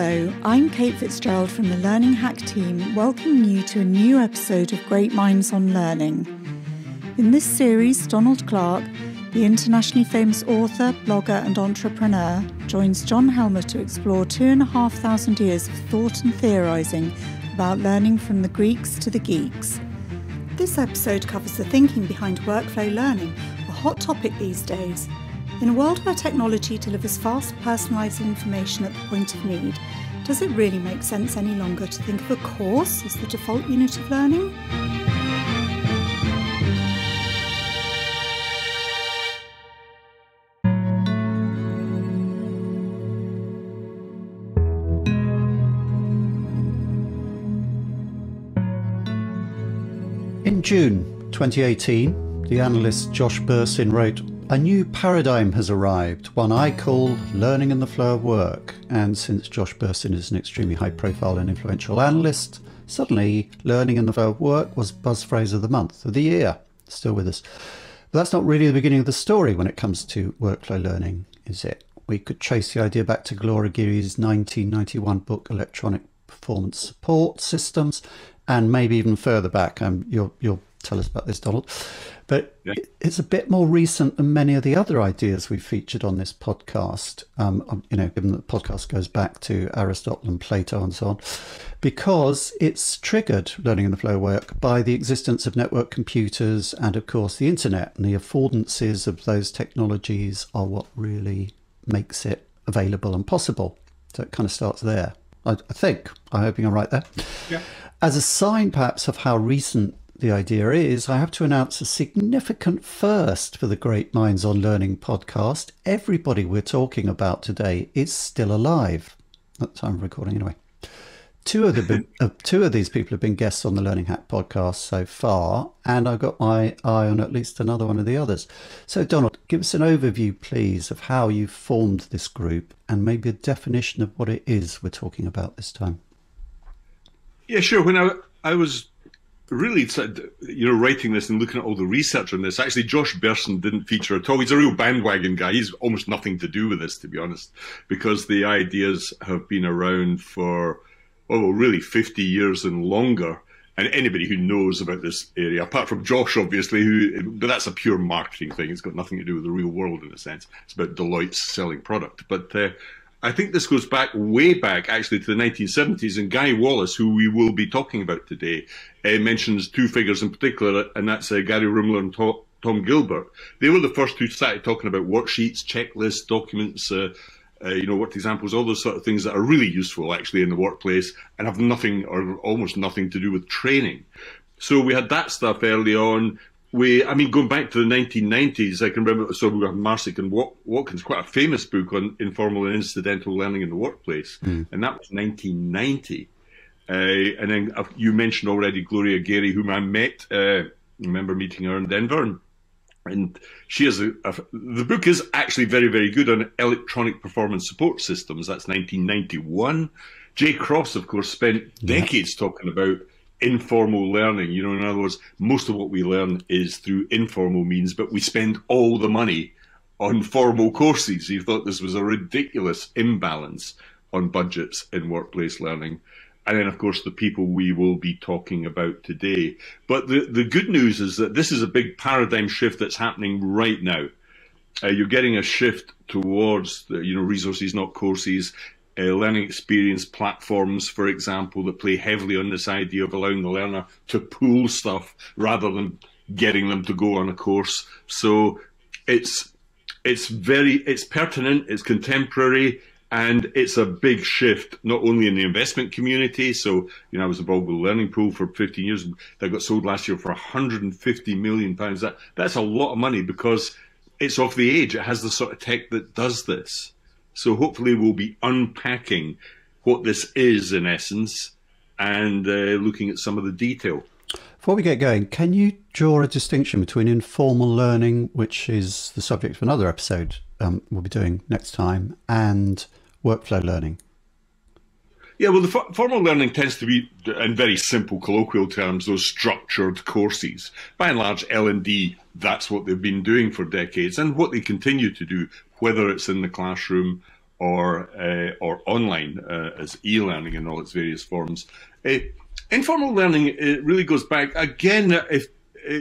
Hello, I'm Kate Fitzgerald from the Learning Hack team, welcoming you to a new episode of Great Minds on Learning. In this series, Donald Clark, the internationally famous author, blogger, and entrepreneur, joins John Helmer to explore two and a half thousand years of thought and theorising about learning from the Greeks to the geeks. This episode covers the thinking behind workflow learning, a hot topic these days. In a world where technology delivers fast, personalised information at the point of need, does it really make sense any longer to think of a course as the default unit of learning? In June 2018, the analyst Josh Bersin wrote, A new paradigm has arrived, one I call learning in the flow of work. And since Josh Bersin is an extremely high profile and influential analyst, suddenly learning in the flow of work was buzz phrase of the month, of the year. Still with us. But that's not really the beginning of the story when it comes to workflow learning, is it? We could trace the idea back to Gloria Gery's 1991 book, Electronic Performance Support Systems, and maybe even further back. Um, you'll you'll tell us about this, Donald. But yeah. it's a bit more recent than many of the other ideas we've featured on this podcast. Um, um, you know, given that the podcast goes back to Aristotle and Plato and so on, because it's triggered learning in the flow work by the existence of network computers and, of course, the internet. And the affordances of those technologies are what really makes it available and possible. So it kind of starts there. I, I think. I'm hoping I'm right there. Yeah. As a sign, perhaps, of how recent the idea is, I have to announce a significant first for the Great Minds on Learning podcast. Everybody we're talking about today is still alive at the time of recording, anyway. Two of, the, uh, two of these people have been guests on the Learning Hack podcast so far, and I've got my eye on at least another one of the others. So, Donald, give us an overview, please, of how you formed this group and maybe a definition of what it is we're talking about this time. Yeah, sure. When I I was really you know writing this and looking at all the research on this, actually Josh Bersin didn't feature at all. He's a real bandwagon guy. He's almost nothing to do with this, to be honest, because the ideas have been around for oh really 50 years and longer. And anybody who knows about this area, apart from Josh, obviously, who but that's a pure marketing thing. It's got nothing to do with the real world in a sense. It's about Deloitte's selling product. But uh, I think this goes back way back actually to the 1970s, and Guy Wallace, who we will be talking about today, uh, mentions two figures in particular, and that's uh, Geary Rummler and Tom, Tom, Gilbert. They were the first who started talking about worksheets, checklists, documents, uh, you know, work examples, all those sort of things that are really useful actually in the workplace and have nothing or almost nothing to do with training. So we had that stuff early on we, I mean, going back to the 1990s, I can remember, so we have Marsick and Watkins, quite a famous book on informal and incidental learning in the workplace, mm. and that was 1990. Uh, and then uh, you mentioned already Gloria Gery, whom I met, uh, remember meeting her in Denver, and, and she has a, a, the book is actually very, very good on electronic performance support systems. That's 1991. Jay Cross, of course, spent decades yeah. talking about informal learning. You know, in other words, most of what we learn is through informal means, but we spend all the money on formal courses. He thought this was a ridiculous imbalance on budgets in workplace learning. And then, of course, the people we will be talking about today. But the, the good news is that this is a big paradigm shift that's happening right now. Uh, you're getting a shift towards the, you know resources, not courses uh, learning experience platforms, for example, that play heavily on this idea of allowing the learner to pool stuff rather than getting them to go on a course. So it's it's very it's pertinent, it's contemporary, and it's a big shift not only in the investment community. So you know, I was involved with Learning Pool for 15 years. That got sold last year for 150 million pounds. That that's a lot of money because it's of the age. It has the sort of tech that does this. So hopefully we'll be unpacking what this is in essence and uh, looking at some of the detail. Before we get going, can you draw a distinction between informal learning, which is the subject of another episode um, we'll be doing next time, and workflow learning? Yeah, well, the formal learning tends to be, in very simple colloquial terms, those structured courses. By and large, L and D, that's what they've been doing for decades, and what they continue to do whether it's in the classroom or uh, or online uh, as e-learning in all its various forms. Uh, informal learning it really goes back again. If uh,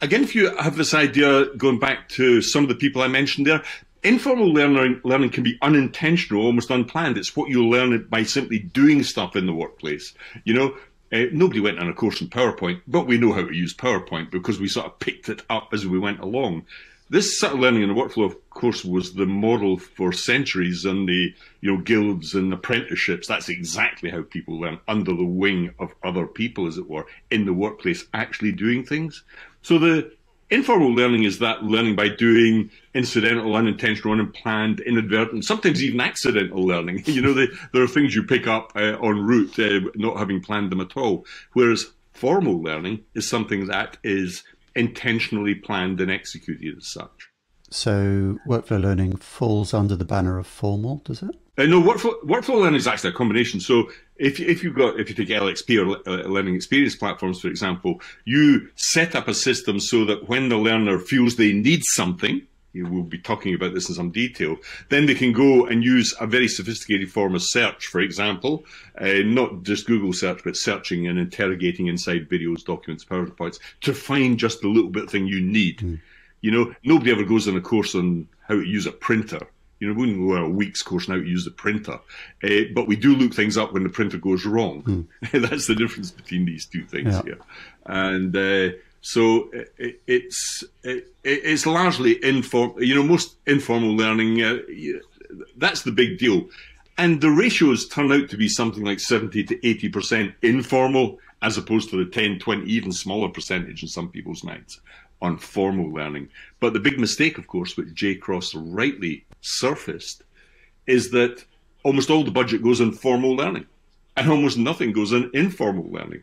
again, if you have this idea going back to some of the people I mentioned there, informal learning learning can be unintentional, almost unplanned. It's what you learn by simply doing stuff in the workplace. You know, uh, nobody went on a course in PowerPoint, but we know how to use PowerPoint because we sort of picked it up as we went along. This sort of learning in the workflow, of course, was the model for centuries in the you know guilds and apprenticeships. That's exactly how people learn under the wing of other people, as it were, in the workplace, actually doing things. So the informal learning is that learning by doing incidental, unintentional, unplanned, inadvertent, sometimes even accidental learning. you know, the, there are things you pick up uh, en route, uh, not having planned them at all. Whereas formal learning is something that is intentionally planned and executed as such. So workflow learning falls under the banner of formal, does it? Uh, no, workflow, workflow learning is actually a combination. So if if you've got if you take LXP or uh, learning experience platforms, for example, you set up a system so that when the learner feels they need something, we'll be talking about this in some detail, then they can go and use a very sophisticated form of search, for example, uh, not just Google search, but searching and interrogating inside videos, documents, PowerPoints to find just the little bit thing you need. Mm. You know, nobody ever goes on a course on how to use a printer. You know, we wouldn't go on a week's course now to use the printer, uh, but we do look things up when the printer goes wrong. Mm. That's the difference between these two things yeah. here. And uh, so it, it's it, it's largely informal. You know, most informal learning. Uh, that's the big deal, and the ratios turn out to be something like seventy to eighty percent informal, as opposed to the 10, 20, even smaller percentage in some people's minds on formal learning. But the big mistake, of course, which Jay Cross rightly surfaced, is that almost all the budget goes on formal learning, and almost nothing goes on informal learning.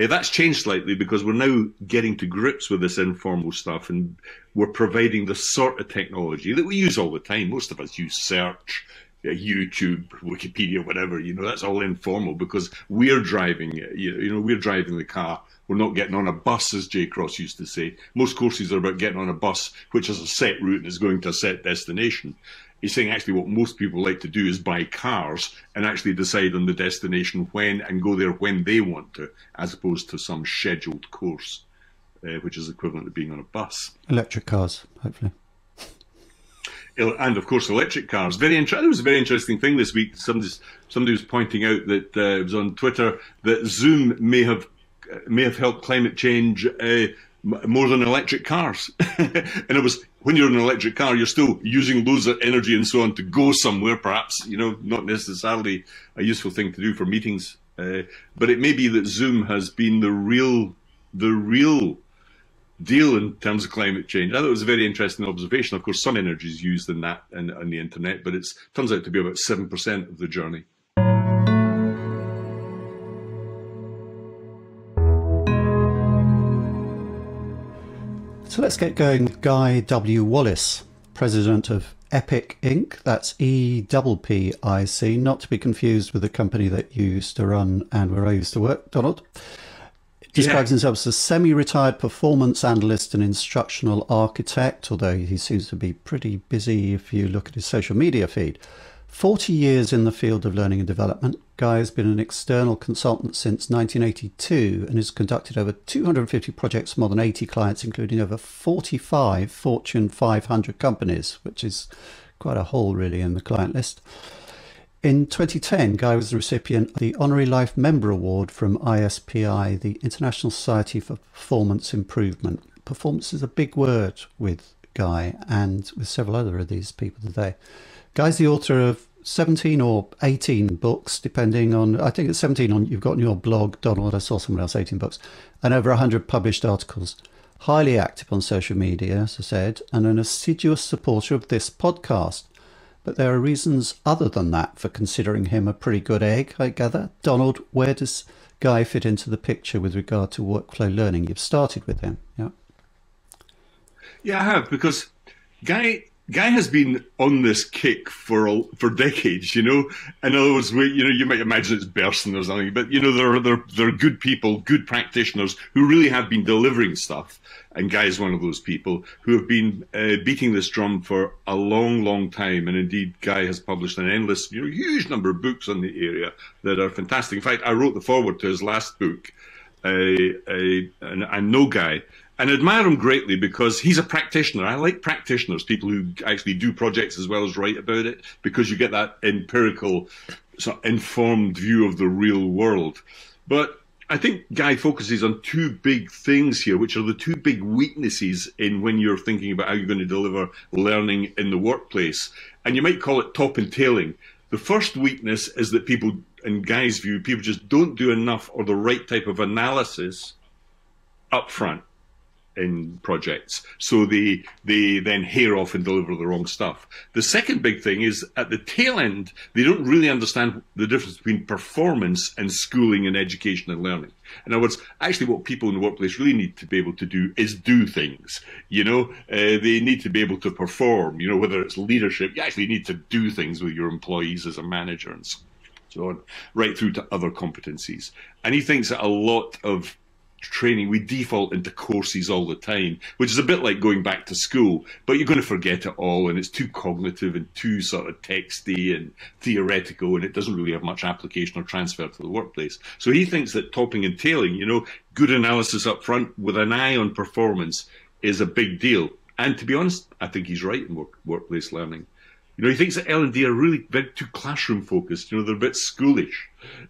Uh, that's changed slightly because we're now getting to grips with this informal stuff and we're providing the sort of technology that we use all the time. Most of us use search, uh, YouTube, Wikipedia, whatever, you know, that's all informal because we're driving, you know, we're driving the car. We're not getting on a bus, as Jay Cross used to say. Most courses are about getting on a bus, which has a set route and is going to a set destination. He's saying actually what most people like to do is buy cars and actually decide on the destination when and go there when they want to, as opposed to some scheduled course, uh, which is equivalent to being on a bus. Electric cars, hopefully. And of course, electric cars. Very interesting. It was a very interesting thing this week. Somebody, somebody was pointing out that uh, it was on Twitter that Zoom may have may have helped climate change uh, more than electric cars. and it was when you're in an electric car, you're still using loads of energy and so on to go somewhere, perhaps, you know, not necessarily a useful thing to do for meetings. Uh, but it may be that Zoom has been the real, the real deal in terms of climate change. I thought it was a very interesting observation. Of course, some energy is used in that and on the internet, but it turns out to be about 7% of the journey. So let's get going. Guy W. Wallace, president of EPPIC Inc. That's E P P I C, not to be confused with the company that you used to run and where I used to work, Donald. Describes yeah. himself as a semi retired performance analyst and instructional architect, although he seems to be pretty busy if you look at his social media feed. 40 years in the field of learning and development, Guy has been an external consultant since 1982 and has conducted over 250 projects for more than 80 clients, including over 45 Fortune 500 companies, which is quite a haul, really, in the client list. In 2010, Guy was the recipient of the Honorary Life Member Award from ISPI, the International Society for Performance Improvement. Performance is a big word with Guy and with several other of these people today. Guy's the author of 17 or 18 books, depending on, I think it's 17 on, you've got on your blog, Donald, I saw someone else, 18 books, and over 100 published articles. Highly active on social media, as I said, and an assiduous supporter of this podcast. But there are reasons other than that for considering him a pretty good egg, I gather. Donald, where does Guy fit into the picture with regard to workflow learning? You've started with him, yeah? Yeah, I have, because Guy Guy has been on this kick for for decades, you know. In other words, we, you know, you might imagine it's Bersin or something, but you know, there are there, there are good people, good practitioners who really have been delivering stuff. And Guy is one of those people who have been uh, beating this drum for a long, long time. And indeed, Guy has published an endless, you know, huge number of books on the area that are fantastic. In fact, I wrote the foreword to his last book, and I know Guy and admire him greatly because he's a practitioner. I like practitioners, people who actually do projects as well as write about it, because you get that empirical, sort of informed view of the real world. But I think Guy focuses on two big things here, which are the two big weaknesses in when you're thinking about how you're going to deliver learning in the workplace. And you might call it top and tailing. The first weakness is that people, in Guy's view, people just don't do enough or the right type of analysis up front in projects. So they they then hare off and deliver the wrong stuff. The second big thing is at the tail end, they don't really understand the difference between performance and schooling and education and learning. In other words, actually what people in the workplace really need to be able to do is do things. You know, uh, they need to be able to perform, you know, whether it's leadership, you actually need to do things with your employees as a manager and so on, right through to other competencies. And he thinks that a lot of training, we default into courses all the time, which is a bit like going back to school, but you're going to forget it all and it's too cognitive and too sort of texty and theoretical and it doesn't really have much application or transfer to the workplace. So he thinks that topping and tailing, you know, good analysis up front with an eye on performance is a big deal. And to be honest, I think he's right in work, workplace learning. You know, he thinks that L&D are really very too classroom focused. You know, they're a bit schoolish.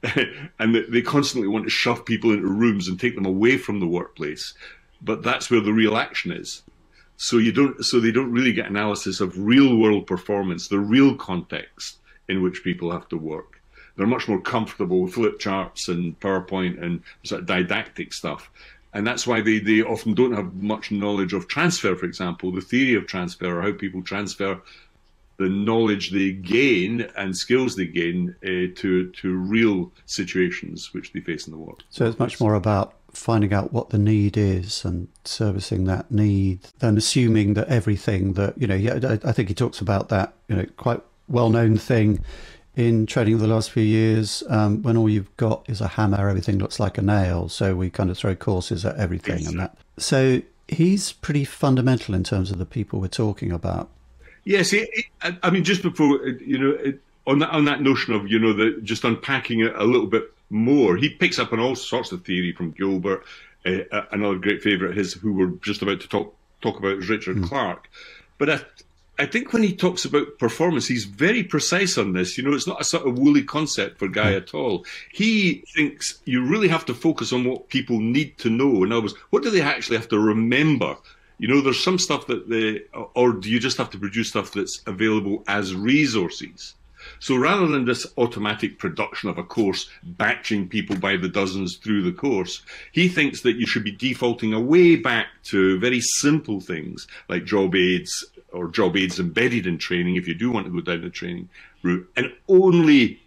and they constantly want to shove people into rooms and take them away from the workplace. But that's where the real action is. So you don't, so they don't really get analysis of real world performance, the real context in which people have to work. They're much more comfortable with flip charts and PowerPoint and sort of didactic stuff. And that's why they, they often don't have much knowledge of transfer, for example, the theory of transfer or how people transfer the knowledge they gain and skills they gain uh, to to real situations which they face in the world. So it's much more about finding out what the need is and servicing that need than assuming that everything that you know. Yeah, I think he talks about that. You know, quite well known thing in training the last few years um, when all you've got is a hammer everything looks like a nail so we kind of throw courses at everything yes, and that so he's pretty fundamental in terms of the people we're talking about Yes, it, it, I mean, just before you know, it, on that on that notion of you know, the, just unpacking it a little bit more, he picks up on all sorts of theory from Gilbert. Uh, another great favourite of his, who we're just about to talk talk about, is Richard mm. Clark. But I, I think when he talks about performance, he's very precise on this. You know, it's not a sort of woolly concept for Guy mm. at all. He thinks you really have to focus on what people need to know. In other words, what do they actually have to remember you know, there's some stuff that they, or do you just have to produce stuff that's available as resources? So rather than this automatic production of a course, batching people by the dozens through the course, he thinks that you should be defaulting away back to very simple things like job aids or job aids embedded in training if you do want to go down the training route, and only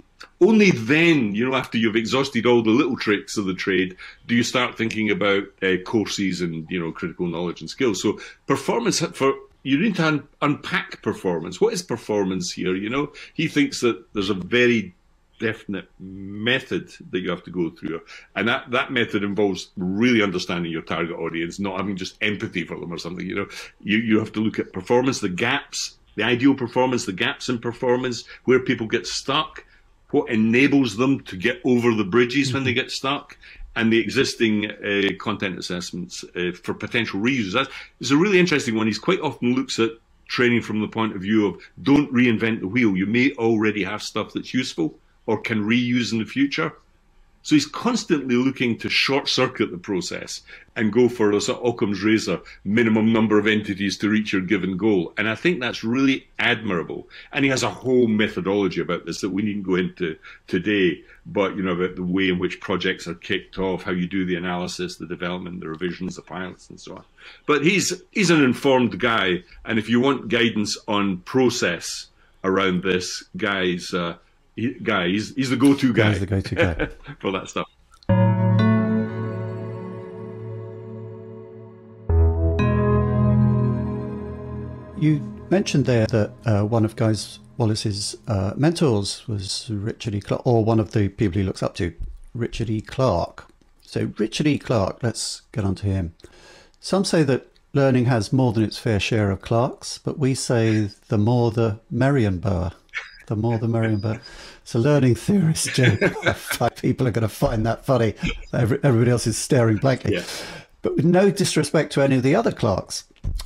only then, you know, after you've exhausted all the little tricks of the trade, do you start thinking about uh, courses and, you know, critical knowledge and skills. So performance for you need to un- unpack performance. What is performance here? You know, he thinks that there's a very definite method that you have to go through. And that, that method involves really understanding your target audience, not having just empathy for them or something. You know, you, you have to look at performance, the gaps, the ideal performance, the gaps in performance, where people get stuck, what enables them to get over the bridges mm-hmm. when they mm-hmm. get stuck, and the existing uh, content assessments uh, for potential reusers. That's a really interesting one. He's quite often looks at training from the point of view of don't reinvent the wheel. You may already have stuff that's useful or can reuse in the future. So he's constantly looking to short circuit the process and go for a sort of Occam's razor minimum number of entities to reach your given goal. And I think that's really admirable. And he has a whole methodology about this that we needn't go into today, but you know, about the way in which projects are kicked off, how you do the analysis, the development, the revisions, the pilots, and so on. But he's he's an informed guy, and if you want guidance on process around this, guys. Uh, he, guy. He's, he's the go-to guy. He's the go-to guy for that stuff. You mentioned there that uh, one of Guy Wallace's uh, mentors was Richard E. Clark, or one of the people he looks up to, Richard E. Clark. So, Richard E. Clark, let's get on to him. Some say that learning has more than its fair share of Clarks, but we say the more the merrier The more the merrier It's a learning theorist joke. People are going to find that funny. Everybody else is staring blankly. Yeah. But with no disrespect to any of the other Clarks,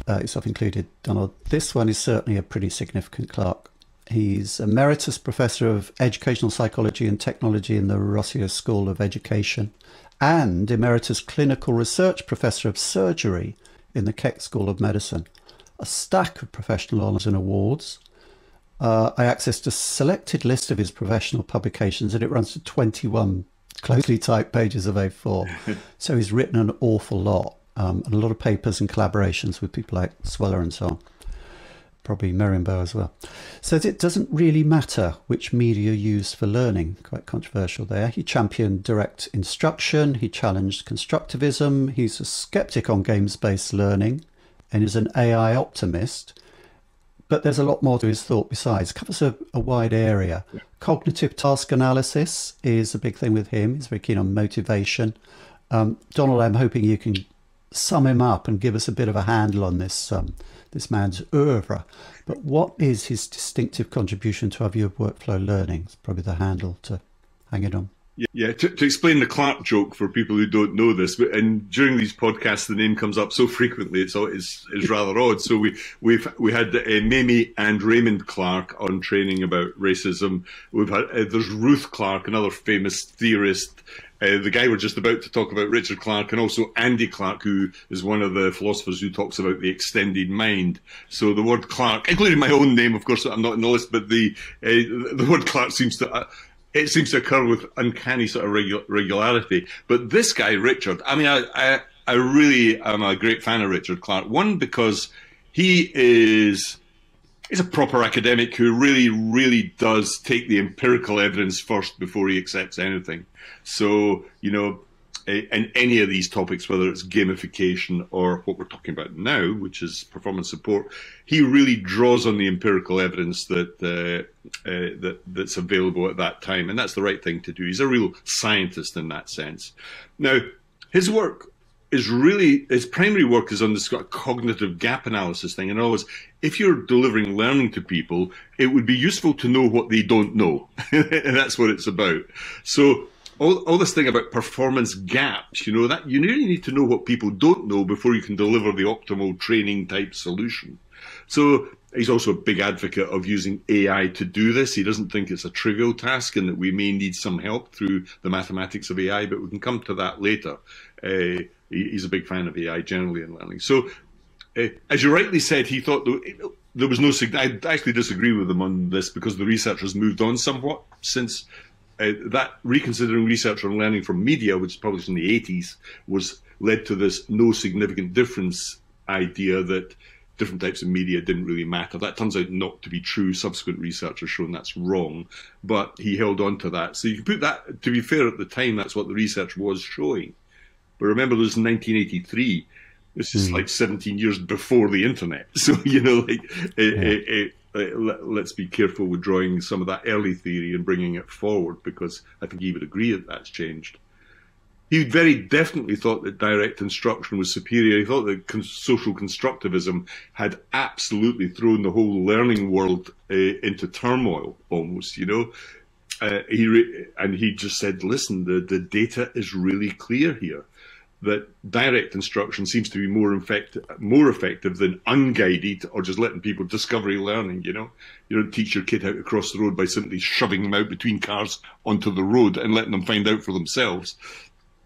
uh, yourself included, Donald, this one is certainly a pretty significant Clark. He's emeritus professor of educational psychology and technology in the Rossier School of Education and emeritus clinical research professor of surgery in the Keck School of Medicine. A stack of professional honours and awards. Uh, I accessed a selected list of his professional publications and it runs to 21 closely typed pages of A4. so he's written an awful lot, um, and a lot of papers and collaborations with people like Sweller and so on. Probably Merriënboer as well. Says it doesn't really matter which media used for learning. Quite controversial there. He championed direct instruction. He challenged constructivism. He's a skeptic on games-based learning, and is an AI optimist but there's a lot more to his thought besides. Covers a, a wide area. Yeah. Cognitive task analysis is a big thing with him. He's very keen on motivation. Um, Donald, I'm hoping you can sum him up and give us a bit of a handle on this um, this man's oeuvre. But what is his distinctive contribution to our view of workflow learning? It's probably the handle to hang it on. Yeah, to, to, explain the Clark joke for people who don't know this, but and during these podcasts, the name comes up so frequently, it's it's, it's rather odd. So we we've we had uh, Mamie and Raymond Clark on training about racism. We've had uh, there's Ruth Clark, another famous theorist. Uh, the guy we're just about to talk about, Richard Clark, and also Andy Clark, who is one of the philosophers who talks about the extended mind. So the word Clark, including my own name, of course, I'm not in the list, but the uh, the word Clark seems to uh, it seems to occur with uncanny sort of regu- regularity. But this guy, Richard, I mean, I, I, I really am a great fan of Richard Clark. One, because he is he's a proper academic who really, really does take the empirical evidence first before he accepts anything. So, you know, in any of these topics, whether it's gamification or what we're talking about now, which is performance support, he really draws on the empirical evidence that uh, uh, that that's available at that time, and that's the right thing to do. He's a real scientist in that sense. Now, his work is really his primary work is on this cognitive gap analysis thing. In other words, if you're delivering learning to people, it would be useful to know what they don't know, and that's what it's about. So all, all this thing about performance gaps, you know, that you really need to know what people don't know before you can deliver the optimal training type solution. So he's also a big advocate of using AI to do this. He doesn't think it's a trivial task and that we may need some help through the mathematics of AI, but we can come to that later. Uh, he's a big fan of AI generally in learning. So, uh, as you rightly said, he thought there was no. I actually disagree with him on this because the research has moved on somewhat since uh, that reconsidering research on learning from media, which was published in the 80s, was led to this no significant difference idea that different types of media didn't really matter. That turns out not to be true. Subsequent research has shown that's wrong, but he held on to that. So you can put that, to be fair, at the time, that's what the research was showing. But remember, this is 1983. This is mm. like 17 years before the internet. So, you know, like, yeah. it, it, uh, let, us be careful with drawing some of that early theory and bringing it forward because I think he would agree that that's changed. He very definitely thought that direct instruction was superior. He thought that social constructivism had absolutely thrown the whole learning world uh, into turmoil, almost. You know, uh, he and he just said, "Listen, the the data is really clear here." That direct instruction seems to be more effective, more effective than unguided or just letting people discovery learning. You know, you don't teach your kid how to cross the road by simply shoving them out between cars onto the road and letting them find out for themselves.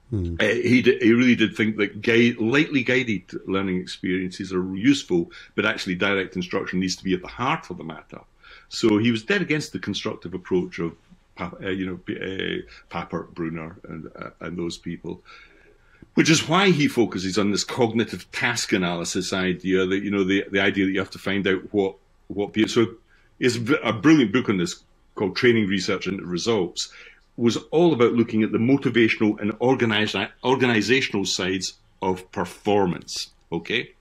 Hmm. Uh, he did, he really did think that guide, lightly guided learning experiences are useful, but actually direct instruction needs to be at the heart of the matter. So he was dead against the constructive approach of, uh, you know, uh, Papert, Bruner, and uh, and those people which is why he focuses on this cognitive task analysis idea that you know the the idea that you have to find out what what be so is a brilliant book on this called Training Research and Results was all about looking at the motivational and organizational sides of performance. Okay.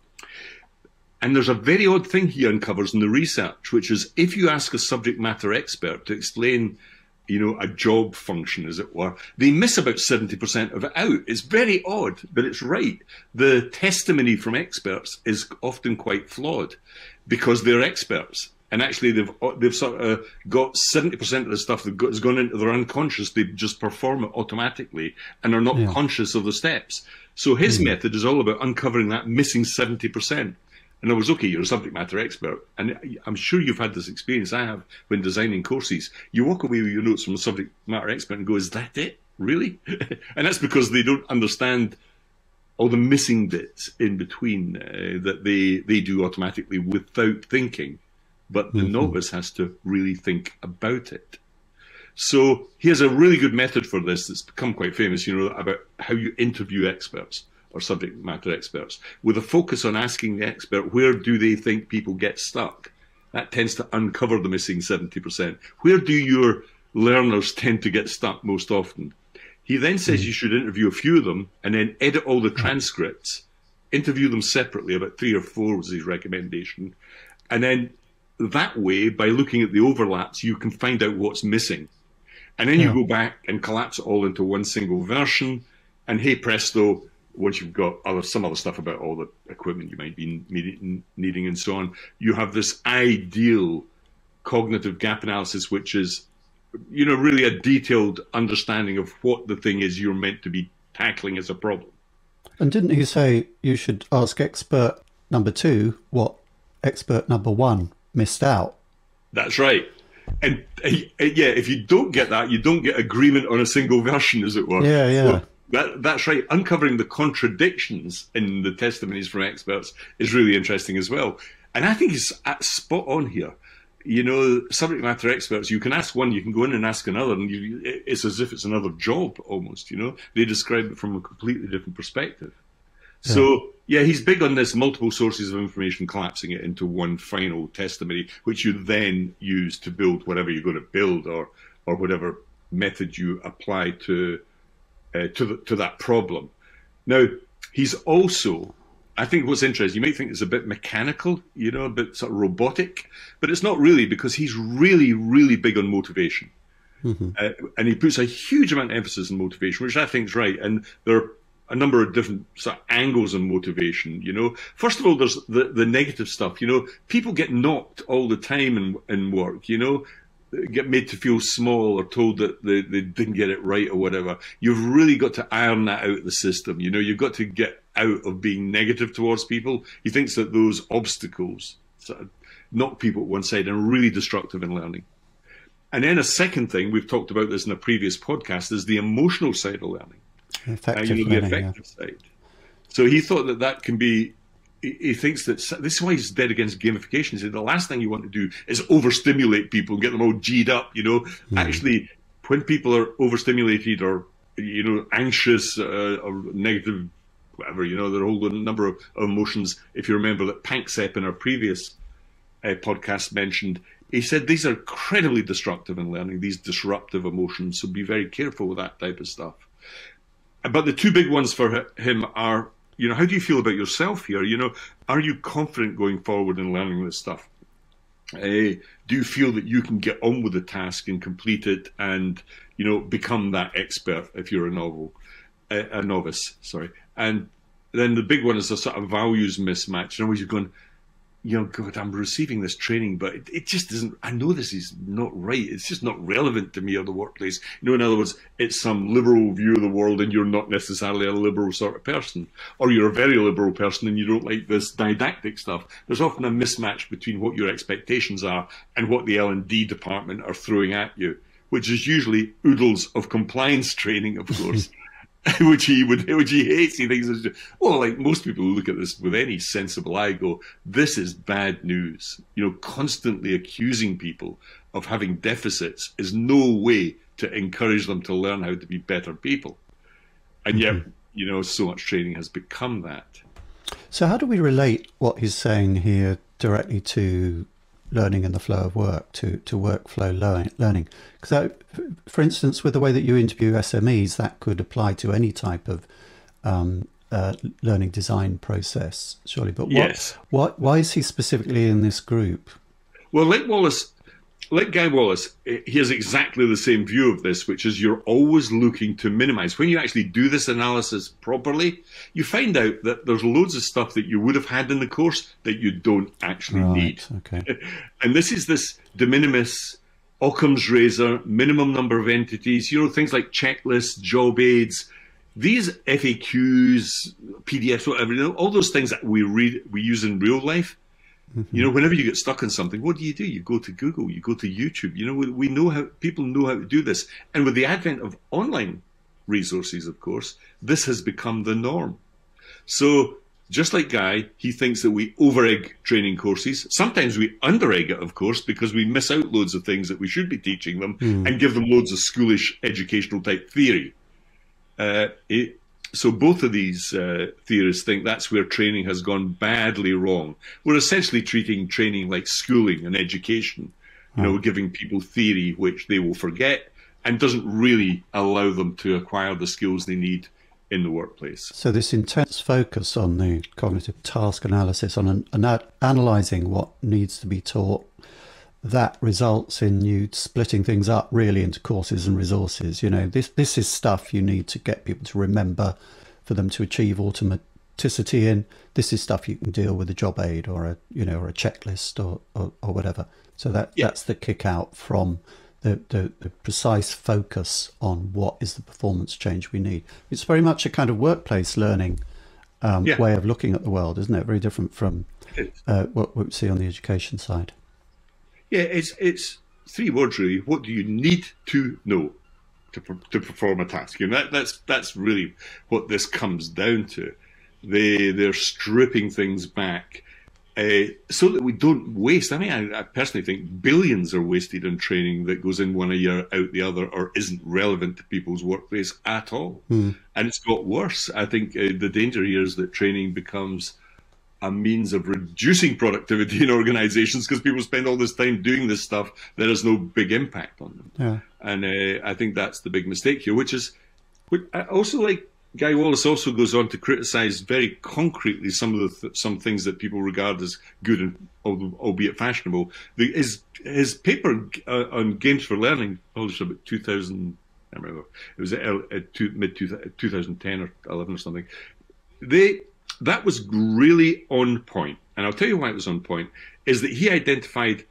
And there's a very odd thing he uncovers in the research, which is if you ask a subject matter expert to explain, you know, a job function, as it were, they miss about 70% of it out. It's very odd, but it's right. The testimony from experts is often quite flawed because they're experts. And actually, they've they've sort of got seventy percent of the stuff that has gone into their unconscious. They just perform it automatically and are not yeah. conscious of the steps. So his mm. method is all about uncovering that missing seventy percent. And I was okay, you're a subject matter expert. And I'm sure you've had this experience I have when designing courses. You walk away with your notes from a subject matter expert and go, is that it? Really? and that's because they don't understand all the missing bits in between uh, that they, they do automatically without thinking. But the mm-hmm. novice has to really think about it. So he has a really good method for this that's become quite famous, you know, about how you interview experts or subject matter experts, with a focus on asking the expert where do they think people get stuck. That tends to uncover the missing 70%. Where do your learners tend to get stuck most often? He then says mm. you should interview a few of them and then edit all the transcripts, interview them separately, about three or four was his recommendation. And then that way, by looking at the overlaps, you can find out what's missing. And then yeah. you go back and collapse it all into one single version. And hey presto, once you've got other some other stuff about all the equipment you might be needing and so on, you have this ideal cognitive gap analysis, which is, you know, really a detailed understanding of what the thing is you're meant to be tackling as a problem. And didn't he say you should ask expert number two what expert number one missed out? That's right. And uh, yeah, if you don't get that, you don't get agreement on a single version, as it were. Yeah, yeah. So that, that's right. Uncovering the contradictions in the testimonies from experts is really interesting as well. And I think it's uh, spot on here. You know, subject matter experts, you can ask one, you can go in and ask another, and you, it's as if it's another job almost, you know. They describe it from a completely different perspective. Yeah. So, yeah, he's big on this multiple sources of information, collapsing it into one final testimony, which you then use to build whatever you're going to build or, or whatever method you apply to uh, to the, to that problem. Now, he's also, I think what's interesting, you might think it's a bit mechanical, you know, a bit sort of robotic, but it's not really because he's really, really big on motivation. Mm-hmm. Uh, and he puts a huge amount of emphasis on motivation, which I think is right. And there are a number of different sort of angles on motivation. You know, first of all, there's the, the negative stuff. You know, people get knocked all the time in in work. You know, get made to feel small or told that they, they didn't get it right or whatever. You've really got to iron that out of the system. You know, you've got to get out of being negative towards people. He thinks that those obstacles sort of knock people at one side and are really destructive in learning. And then a second thing, we've talked about this in a previous podcast, is the emotional side of learning. Effective uh, you know, the effective yeah. side. So he thought that that can be he thinks that this is why he's dead against gamification. He said the last thing you want to do is overstimulate people and get them all g'd up. You know, mm. actually, when people are overstimulated or you know anxious uh, or negative, whatever, you know, there are a whole number of, of emotions. If you remember that Panksepp in our previous uh, podcast mentioned, he said these are incredibly destructive in learning. These disruptive emotions. So be very careful with that type of stuff. But the two big ones for him are you know, how do you feel about yourself here? You know, are you confident going forward in learning this stuff? Uh, do you feel that you can get on with the task and complete it and, you know, become that expert if you're a novel, a, a novice, sorry. And then the big one is a sort of values mismatch. And always you're going, you know, God, I'm receiving this training, but it, it, just isn't. I know this is not right. It's just not relevant to me or the workplace. You know, in other words, it's some liberal view of the world, and you're not necessarily a liberal sort of person, or you're a very liberal person and you don't like this didactic stuff. There's often a mismatch between what your expectations are and what the L and D department are throwing at you, which is usually oodles of compliance training, of course. which he would, which he hates. He thinks, it's just, well, like most people who look at this with any sensible eye, go, "This is bad news." You know, constantly accusing people of having deficits is no way to encourage them to learn how to be better people. And yet, mm-hmm. you know, so much training has become that. So, how do we relate what he's saying here directly to learning in the flow of work to, to workflow learning. So, for instance, with the way that you interview SMEs, that could apply to any type of um, uh, learning design process, surely. But what, yes. what, why is he specifically in this group? Well, like Wallace, like Guy Wallace, eh, he has exactly the same view of this, which is you're always looking to minimize. When you actually do this analysis properly, you find out that there's loads of stuff that you would have had in the course that you don't actually right, need. Okay. And this is this de minimis Occam's razor, minimum number of entities, you know, things like checklists, job aids, these FAQs, PDFs, whatever, you know, all those things that we read, we use in real life. Mm-hmm. You know, whenever you get stuck on something, what do you do? You go to Google, you go to YouTube. You know, we, we know how people know how to do this. And with the advent of online resources, of course, this has become the norm. So just like Guy, he thinks that we over egg training courses. Sometimes we under egg it, of course, because we miss out loads of things that we should be teaching them mm. and give them loads of schoolish educational type theory. Uh, it, so both of these uh, theorists think that's where training has gone badly wrong. We're essentially treating training like schooling and education. You know, giving people theory which they will forget and doesn't really allow them to acquire the skills they need in the workplace. So this intense focus on the cognitive task analysis, on an, an, analyzing what needs to be taught, that results in you splitting things up really into courses and resources. You know, this this is stuff you need to get people to remember for them to achieve automaticity in. This is stuff you can deal with a job aid or a you know or a checklist or or, or whatever. So that yeah. that's the kick out from the, the, the precise focus on what is the performance change we need. It's very much a kind of workplace learning um, yeah. way of looking at the world, isn't it? Very different from uh, what, what we see on the education side. Yeah, it's it's three words really. What do you need to know to to perform a task? And that that's that's really what this comes down to. They they're stripping things back uh, so that we don't waste. I mean, I, I, personally think billions are wasted in training that goes in one year, out the other, or isn't relevant to people's workplace at all. Mm. And it's got worse. I think uh, the danger here is that training becomes a means of reducing productivity in organizations because people spend all this time doing this stuff that has no big impact on them. Yeah. And uh, I think that's the big mistake here, which is, which I also like Guy Wallace also goes on to criticise very concretely some of the th- some things that people regard as good and albeit fashionable. The, his his paper uh, on games for learning published about 2000. I remember it was at, two, mid 2010 or 11 or something. They that was really on point. and I'll tell you why it was on point. Is that he identified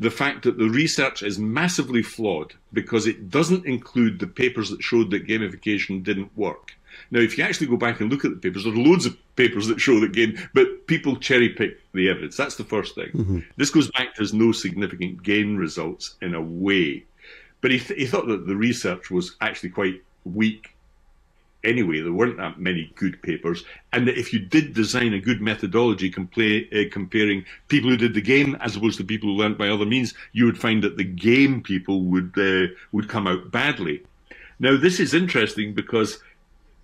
the fact that the research is massively flawed because it doesn't include the papers that showed that gamification didn't work. Now, if you actually go back and look at the papers, there's loads of papers that show that gain, but people cherry pick the evidence. That's the first thing. Mm-hmm. This goes back to his no significant gain results in a way. But he, th- he thought that the research was actually quite weak anyway. There weren't that many good papers. And that if you did design a good methodology uh, comparing people who did the game as opposed to people who learned by other means, you would find that the game people would, uh, would come out badly. Now, this is interesting because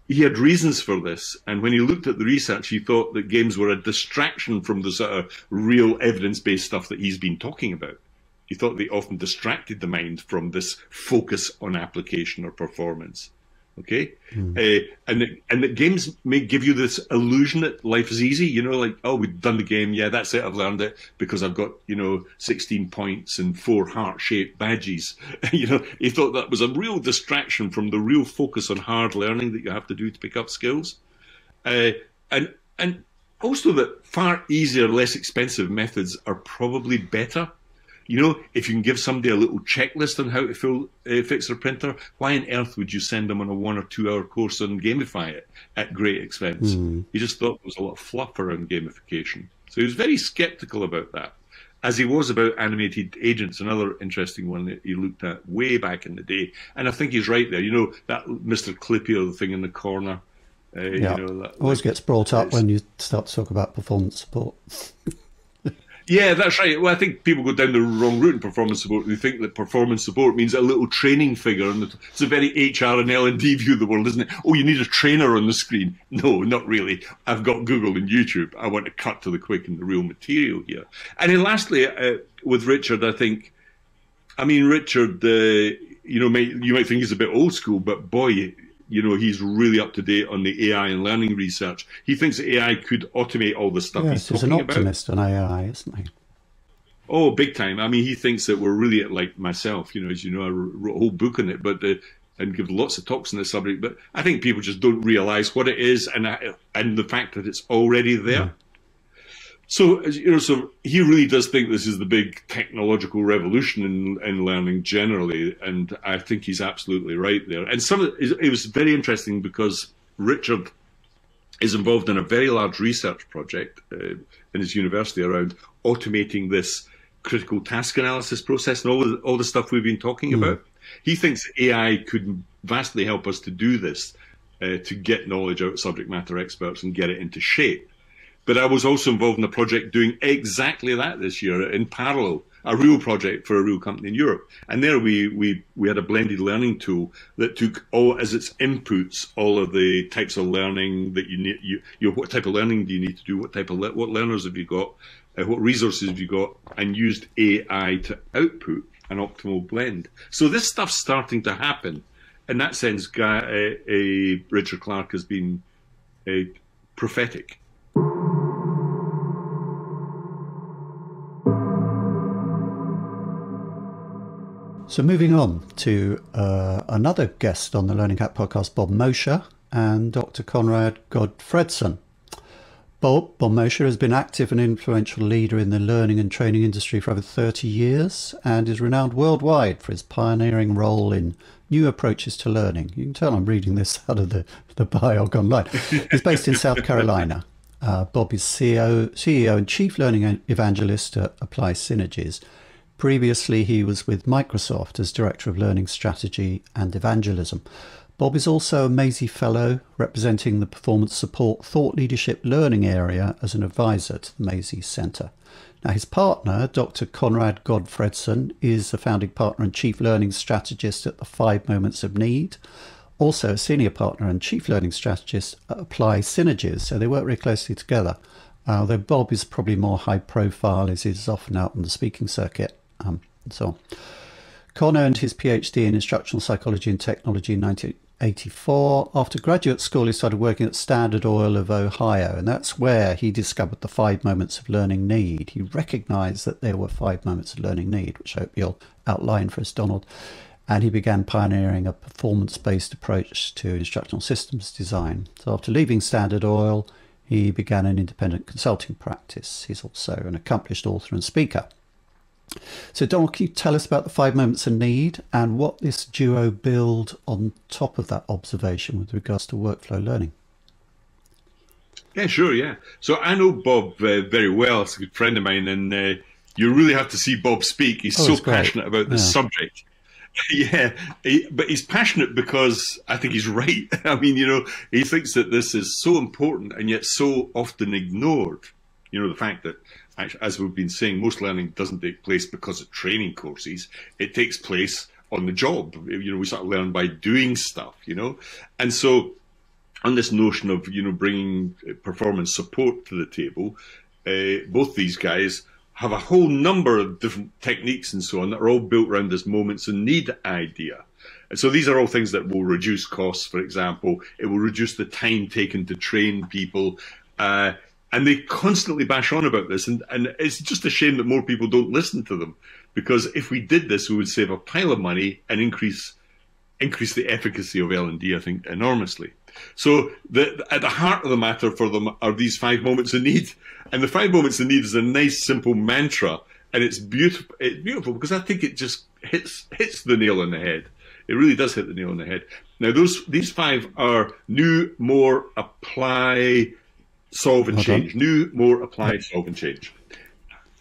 he had reasons for this. And when he looked at the research, he thought that games were a distraction from the sort of real evidence based stuff that he's been talking about. He thought they often distracted the mind from this focus on application or performance. Okay, mm. uh, and the, and the games may give you this illusion that life is easy. You know, like oh, we've done the game. Yeah, that's it. I've learned it because I've got you know 16 points and four heart-shaped badges. you know, he thought that was a real distraction from the real focus on hard learning that you have to do to pick up skills, uh, and and also that far easier, less expensive methods are probably better you know, if you can give somebody a little checklist on how to uh, fix their printer, why on earth would you send them on a one or two hour course and gamify it at great expense? Mm. He just thought there was a lot of fluff around gamification. So he was very skeptical about that, as he was about animated agents, another interesting one that he looked at way back in the day. And I think he's right there. You know, that Mr. Clippy or the thing in the corner. Uh, yeah. You know, that, always like, gets brought up when you start to talk about performance support. Yeah, that's right. Well, I think people go down the wrong route in performance support. They think that performance support means a little training figure, and it's a very HR and L and D view of the world, isn't it? Oh, you need a trainer on the screen. No, not really. I've got Google and YouTube. I want to cut to the quick and the real material here. And then lastly, uh, with Richard, I think, I mean, Richard, uh, you know, may, you might think he's a bit old school, but boy, you know, he's really up to date on the AI and learning research. He thinks AI could automate all the stuff yes, he's talking an optimist about. on AI, isn't he? Oh, big time. I mean, he thinks that we're really at, like myself. You know, as you know, I wrote a whole book on it, but uh, and give lots of talks on this subject. But I think people just don't realise what it is, and uh, and the fact that it's already there. So you know, so he really does think this is the big technological revolution in in learning generally, and I think he's absolutely right there. And some of it was very interesting because Richard is involved in a very large research project uh, in his university around automating this critical task analysis process and all the, all the stuff we've been talking mm. about. He thinks AI could vastly help us to do this, uh, to get knowledge out of subject matter experts and get it into shape. But I was also involved in a project doing exactly that this year in parallel, a real project for a real company in Europe. And there we, we, we had a blended learning tool that took all as its inputs, all of the types of learning that you need, you, you what type of learning do you need to do? What type of, what learners have you got? Uh, what resources have you got? And used AI to output an optimal blend. So this stuff's starting to happen. In that sense, Guy, uh, uh, Richard Clark has been uh, prophetic. So moving on to uh, another guest on the Learning Hack podcast, Bob Mosher and Dr. Conrad Gottfredson. Bob, Bob Mosher has been active and influential leader in the learning and training industry for over 30 years and is renowned worldwide for his pioneering role in new approaches to learning. You can tell I'm reading this out of the, the biog online. He's based in South Carolina. Uh, Bob is CEO, CEO and Chief Learning Evangelist at Apply Synergies Previously, he was with Microsoft as Director of Learning Strategy and Evangelism. Bob is also a Masie Fellow, representing the Performance Support Thought Leadership Learning area as an advisor to the Masie Centre. Now, his partner, Dr. Conrad Gottfredson, is a founding partner and chief learning strategist at the Five Moments of Need, also a senior partner and chief learning strategist at Apply Synergies, so they work very closely together. Uh, although Bob is probably more high profile as he's often out on the speaking circuit um, and so on. Con earned his PhD in instructional psychology and technology in 1984. After graduate school, he started working at Standard Oil of Ohio, and that's where he discovered the five moments of learning need. He recognized that there were five moments of learning need, which I hope you'll outline for us, Donald. And he began pioneering a performance based approach to instructional systems design. So, after leaving Standard Oil, he began an independent consulting practice. He's also an accomplished author and speaker. So, Donald, can you tell us about the five moments of need and what this duo build on top of that observation with regards to workflow learning? Yeah, sure, yeah. So I know Bob uh, very well. He's a good friend of mine, and uh, you really have to see Bob speak. He's oh, so passionate about this yeah. subject. yeah, he, but he's passionate because I think he's right. I mean, you know, he thinks that this is so important and yet so often ignored. You know, the fact that as we've been saying, most learning doesn't take place because of training courses. It takes place on the job. You know, we sort of learn by doing stuff, you know? And so on this notion of, you know, bringing performance support to the table, uh, both these guys have a whole number of different techniques and so on that are all built around this moments and need idea. And so these are all things that will reduce costs, for example. It will reduce the time taken to train people. Uh, and they constantly bash on about this, and, and it's just a shame that more people don't listen to them, because if we did this, we would save a pile of money and increase increase the efficacy of L and D, I think, enormously. So the, at the heart of the matter for them are these five moments of need, and the five moments of need is a nice, simple mantra, and it's beautiful. It's beautiful because I think it just hits hits the nail on the head. It really does hit the nail on the head. Now, those these five are new, more, apply, solve and change. New, more, applied, solve and change.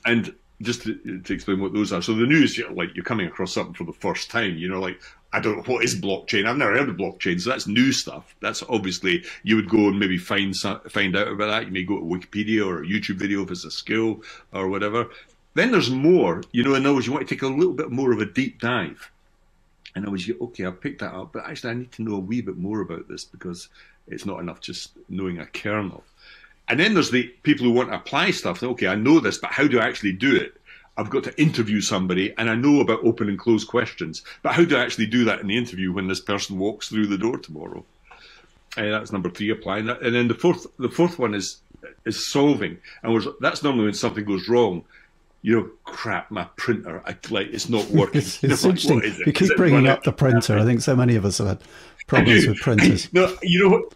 And just to, to, explain what those are. So the news, you're like you're coming across something for the first time. You know, like I don't know what is blockchain. I've never heard of blockchain, so that's new stuff. That's obviously you would go and maybe find find out about that. You may go to Wikipedia or a YouTube video if it's a skill or whatever. Then there's more. You know, in other words, you want to take a little bit more of a deep dive. And I was okay, I've picked that up, but actually I need to know a wee bit more about this because it's not enough just knowing a kernel. And then there's the people who want to apply stuff. Okay, I know this, but how do I actually do it? I've got to interview somebody and I know about open and closed questions, but how do I actually do that in the interview when this person walks through the door tomorrow? Uh, that's number three, applying that. And then the fourth, the fourth one is is solving, and that's normally when something goes wrong. You know, crap, my printer, I, like it's not working. it's, it's interesting. Like, you keep bringing up the printer. I think so many of us have had problems with printers. no, you know what?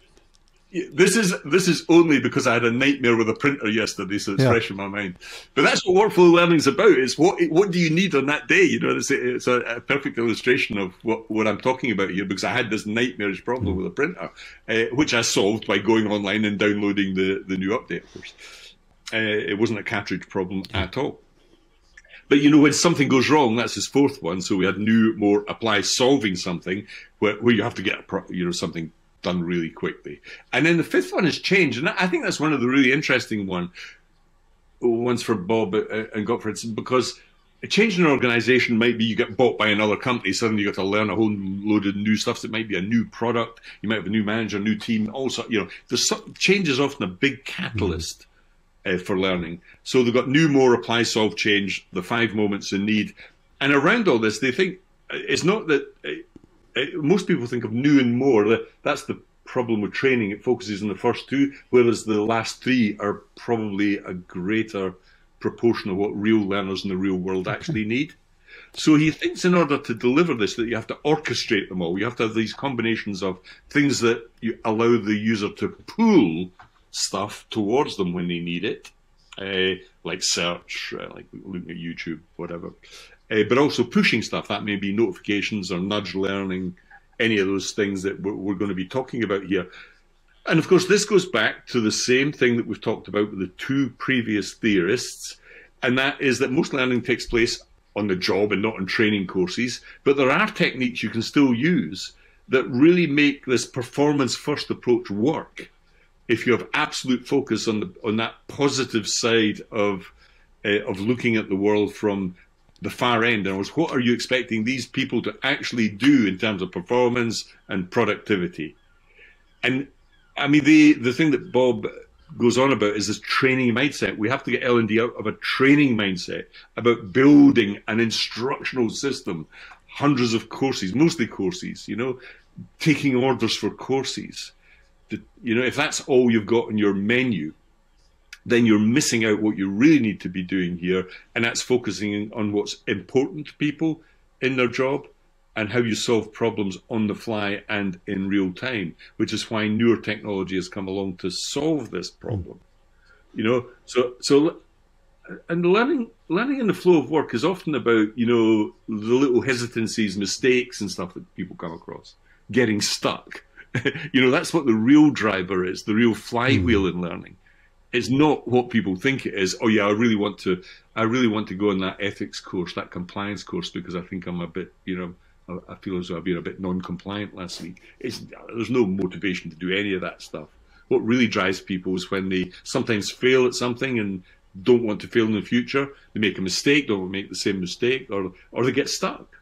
This is this is only because I had a nightmare with a printer yesterday, so it's yeah. fresh in my mind. But that's what workflow learning is about. Is what what do you need on that day? You know, it's a, it's a, a perfect illustration of what, what I'm talking about here. Because I had this nightmarish problem mm. with a printer, uh, which I solved by going online and downloading the the new update. Of course, uh, it wasn't a cartridge problem at all. But you know, when something goes wrong, that's his fourth one. So we had new, more apply solving something where, where you have to get a, you know something done really quickly. And then the fifth one is changed, and I think that's one of the really interesting one ones for Bob uh, and Gottfried because a change in an organization might be you get bought by another company, suddenly you got to learn a whole load of new stuff. It might be a new product, you might have a new manager, new team. all Also, you know, the change is often a big catalyst. Mm. Uh, for learning. So they've got new, more, apply, solve, change, the five moments in need. And around all this, they think uh, it's not that uh, most people think of new and more. That's the problem with training. It focuses on the first two, whereas the last three are probably a greater proportion of what real learners in the real world actually need. So he thinks in order to deliver this that you have to orchestrate them all. You have to have these combinations of things that you allow the user to pull stuff towards them when they need it, uh, like search, uh, like looking at YouTube, whatever uh, but also pushing stuff. That may be notifications or nudge learning, any of those things that we're, we're, going to be talking about here. And of course, this goes back to the same thing that we've talked about with the two previous theorists, and that is that most learning takes place on the job and not in training courses. But there are techniques you can still use that really make this performance first approach work if you have absolute focus on the on that positive side of uh, of looking at the world from the far end. And was what are you expecting these people to actually do in terms of performance and productivity? And i mean the the thing that bob goes on about is this training mindset. We have to get l&d out of a training mindset about building an instructional system. Hundreds of courses mostly courses you know taking orders for courses. You know if that's all you've got in your menu then you're missing out what you really need to be doing here, and that's focusing on what's important to people in their job and how you solve problems on the fly and in real time, which is why newer technology has come along to solve this problem. You know, so so and learning learning in the flow of work is often about you know the little hesitancies, mistakes, and stuff that people come across, getting stuck. you know, that's what the real driver is, the real flywheel mm. in learning it's not what people think it is. Oh yeah, I really want to, I really want to go on that ethics course, that compliance course, because I think I'm a bit, you know, I feel as though I've been a bit non-compliant last week. It's, there's no motivation to do any of that stuff. What really drives people is when they sometimes fail at something and don't want to fail in the future. They make a mistake, don't make the same mistake, or or they get stuck.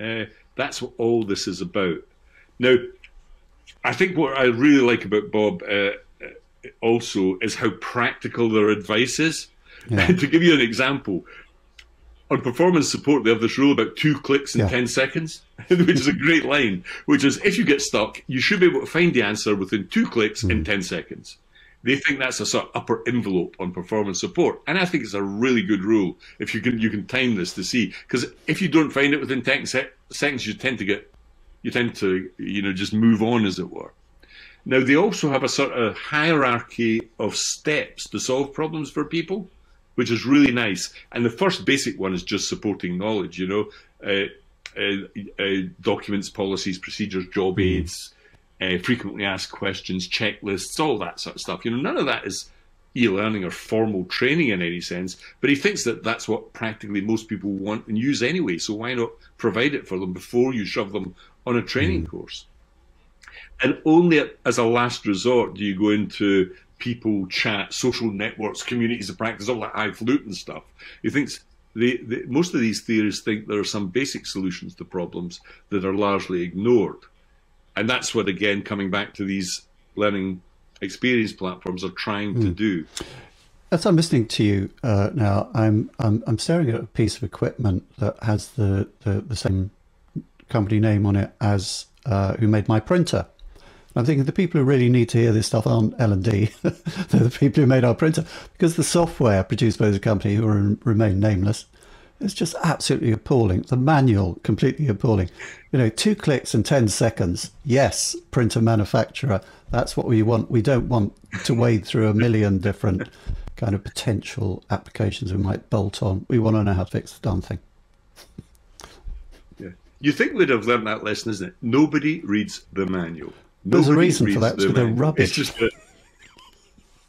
Uh, that's what all this is about. Now, I think what I really like about Bob. Uh, also is how practical their advice is. Yeah. to give you an example, on performance support, they have this rule about two clicks in yeah. 10 seconds, which is a great line, which is if you get stuck, you should be able to find the answer within two clicks mm. in 10 seconds. They think that's a sort of upper envelope on performance support. And I think it's a really good rule if you can you can time this to see. Because if you don't find it within 10 seconds, you tend to get, you tend to, you know, just move on, as it were. Now, they also have a sort of hierarchy of steps to solve problems for people, which is really nice. And the first basic one is just supporting knowledge, you know, uh, uh, uh, documents, policies, procedures, job mm-hmm. aids, uh, frequently asked questions, checklists, all that sort of stuff. You know, none of that is e-learning or formal training in any sense, but he thinks that that's what practically most people want and use anyway. So why not provide it for them before you shove them on a training mm. course? And only as a last resort do you go into people, chat, social networks, communities of practice, all that highfalutin stuff. He thinks they, they, most of these theorists think there are some basic solutions to problems that are largely ignored. And that's what, again, coming back to these learning experience platforms are trying mm. to hmm. do. As I'm listening to you uh, now, I'm, I'm, I'm staring at a piece of equipment that has the, the, the same company name on it as uh, who made my printer. I'm thinking the people who really need to hear this stuff aren't L and D. They're the people who made our printer because the software produced by the company, who remain nameless, is just absolutely appalling. The manual completely appalling. You know, two clicks and ten seconds. Yes, printer manufacturer. That's what we want. We don't want to wade through a million different kind of potential applications we might bolt on. We want to know how to fix the darn thing. Yeah. You think we'd have learned that lesson, isn't it? Nobody reads the manual. There's a reason for that. The they're rubbish. It's just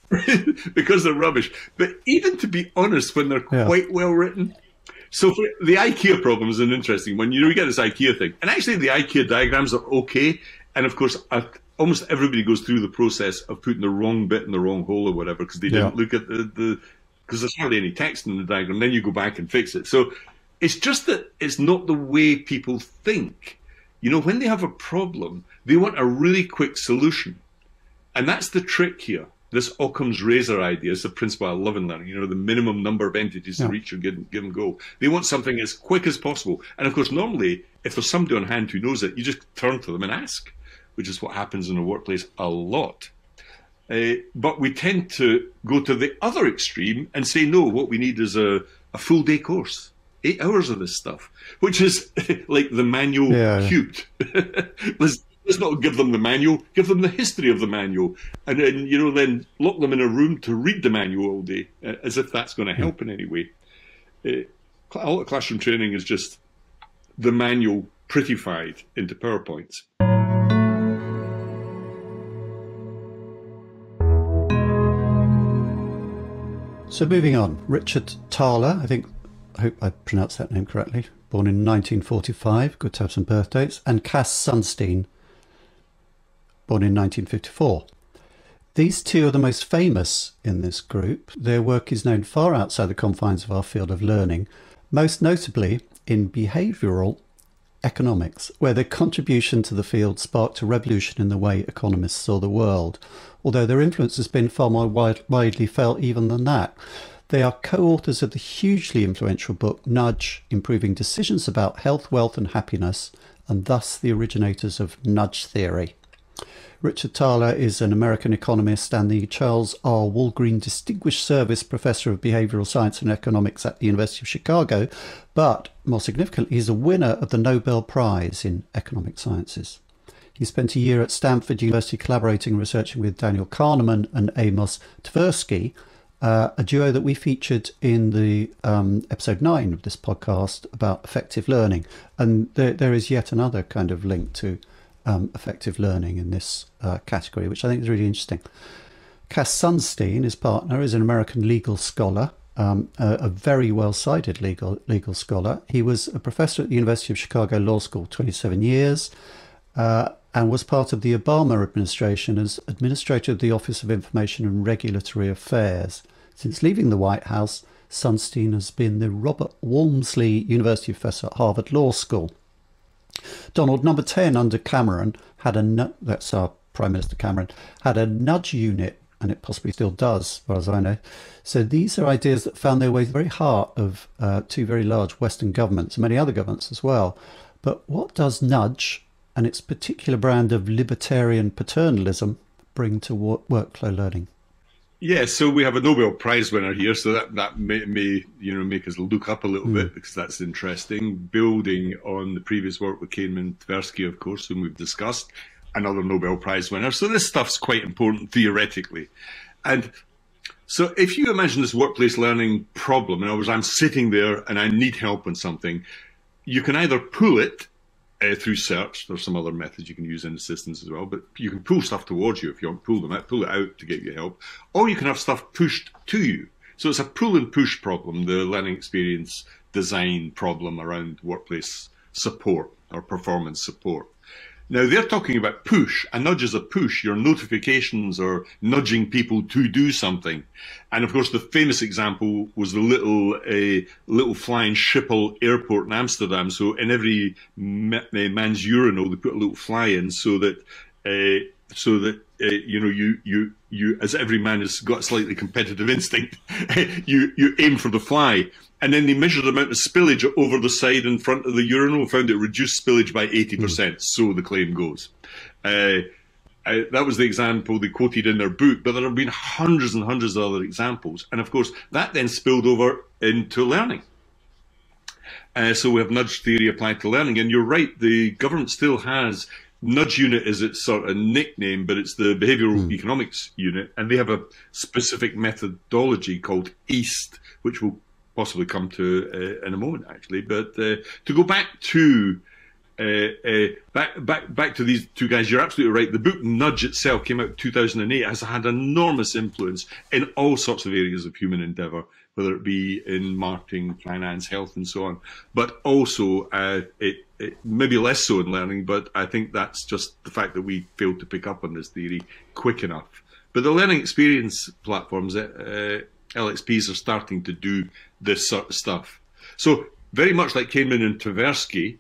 because they're rubbish. But even to be honest, when they're yeah. quite well written, so for, the IKEA problem is an interesting one. You know, we get this IKEA thing, and actually the IKEA diagrams are okay. And of course, almost everybody goes through the process of putting the wrong bit in the wrong hole or whatever because they didn't look at the because there's hardly any text in the diagram. Then you go back and fix it. So it's just that it's not the way people think. You know, when they have a problem, they want a really quick solution, and that's the trick here. This Occam's razor idea is the principle I love in learning. You know, the minimum number of entities yeah. to reach or give, give them go. They want something as quick as possible. And of course, normally, if there's somebody on hand who knows it, you just turn to them and ask which is what happens in a workplace a lot. Uh, but we tend to go to the other extreme and say, no, what we need is a, a full day course, eight hours of this stuff, which is like the manual yeah. cubed. let's, let's not give them the manual, give them the history of the manual, and then, you know, then lock them in a room to read the manual all day, uh, as if that's going to help in any way. Uh, a lot of classroom training is just the manual prettified into PowerPoints. So moving on, Richard Thaler, I think, I hope I pronounced that name correctly, born in 1945, good to have some birthdays, and Cass Sunstein, born in 1954. These two are the most famous in this group. Their work is known far outside the confines of our field of learning, most notably in behavioural economics, where their contribution to the field sparked a revolution in the way economists saw the world, although their influence has been far more wide, widely felt even than that. They are co authors of the hugely influential book Nudge Improving Decisions About Health, Wealth, and Happiness, and thus the originators of nudge theory. Richard Thaler is an American economist and the Charles R. Walgreen Distinguished Service Professor of Behavioral Science and Economics at the University of Chicago, but more significantly, he's a winner of the Nobel Prize in Economic Sciences. He spent a year at Stanford University collaborating and researching with Daniel Kahneman and Amos Tversky, uh, a duo that we featured in the um, episode nine of this podcast about effective learning. And there, there is yet another kind of link to um, effective learning in this uh, category, which I think is really interesting. Cass Sunstein, his partner, is an American legal scholar, um, a, a, very well-cited legal legal scholar. He was a professor at the University of Chicago Law School 27 years, uh, and was part of the Obama administration as administrator of the Office of Information and Regulatory Affairs. Since leaving the White House, Sunstein has been the Robert Walmsley University professor at Harvard Law School. Donald, number 10 under Cameron had a, that's our Prime Minister Cameron, had a nudge unit, and it possibly still does, as far as I know. So these are ideas that found their way to the very heart of uh, two very large Western governments, and many other governments as well. But what does nudge and its particular brand of libertarian paternalism bring to workflow learning? Yeah, so we have a Nobel Prize winner here, so that that may, may you know make us look up a little mm. bit because that's interesting. Building on the previous work with Kahneman Tversky, of course, whom we've discussed, another Nobel Prize winner. So this stuff's quite important theoretically, and so if you imagine this workplace learning problem, in other words, I'm sitting there and I need help on something, you can either pull it uh, through search. There's some other methods you can use in the systems as well, but you can pull stuff towards you if you want to pull them out, pull it out to get you help, or you can have stuff pushed to you. So it's a pull and push problem, the learning experience design problem around workplace support or performance support. Now they're talking about push. A nudge is a push. Your notifications are nudging people to do something. And of course, the famous example was the little uh, little flying Schiphol airport in Amsterdam. So in every man's urinal, they put a little fly in so that uh, so that uh, you know you you you as every man has got a slightly competitive instinct, you you aim for the fly and then they measured the amount of spillage over the side in front of the urinal and found it reduced spillage by 80%. Mm. So the claim goes. Uh, uh, that was the example they quoted in their book, but there have been hundreds and hundreds of other examples. And of course, that then spilled over into learning. Uh, so we have nudge theory applied to learning. And you're right, the government still has Nudge Unit is its sort of nickname, but it's the behavioral mm. economics unit, and they have a specific methodology called EAST, which we'll possibly come to uh, in a moment, actually. But uh, to go back to uh, uh, back back back to these two guys, you're absolutely right. The book Nudge itself came out in 2008, has had enormous influence in all sorts of areas of human endeavour whether it be in marketing, finance, health, and so on. But also, uh, it, it, maybe less so in learning, but I think that's just the fact that we failed to pick up on this theory quick enough. But the learning experience platforms, uh, LXPs, are starting to do this sort of stuff. So, very much like Kahneman and Tversky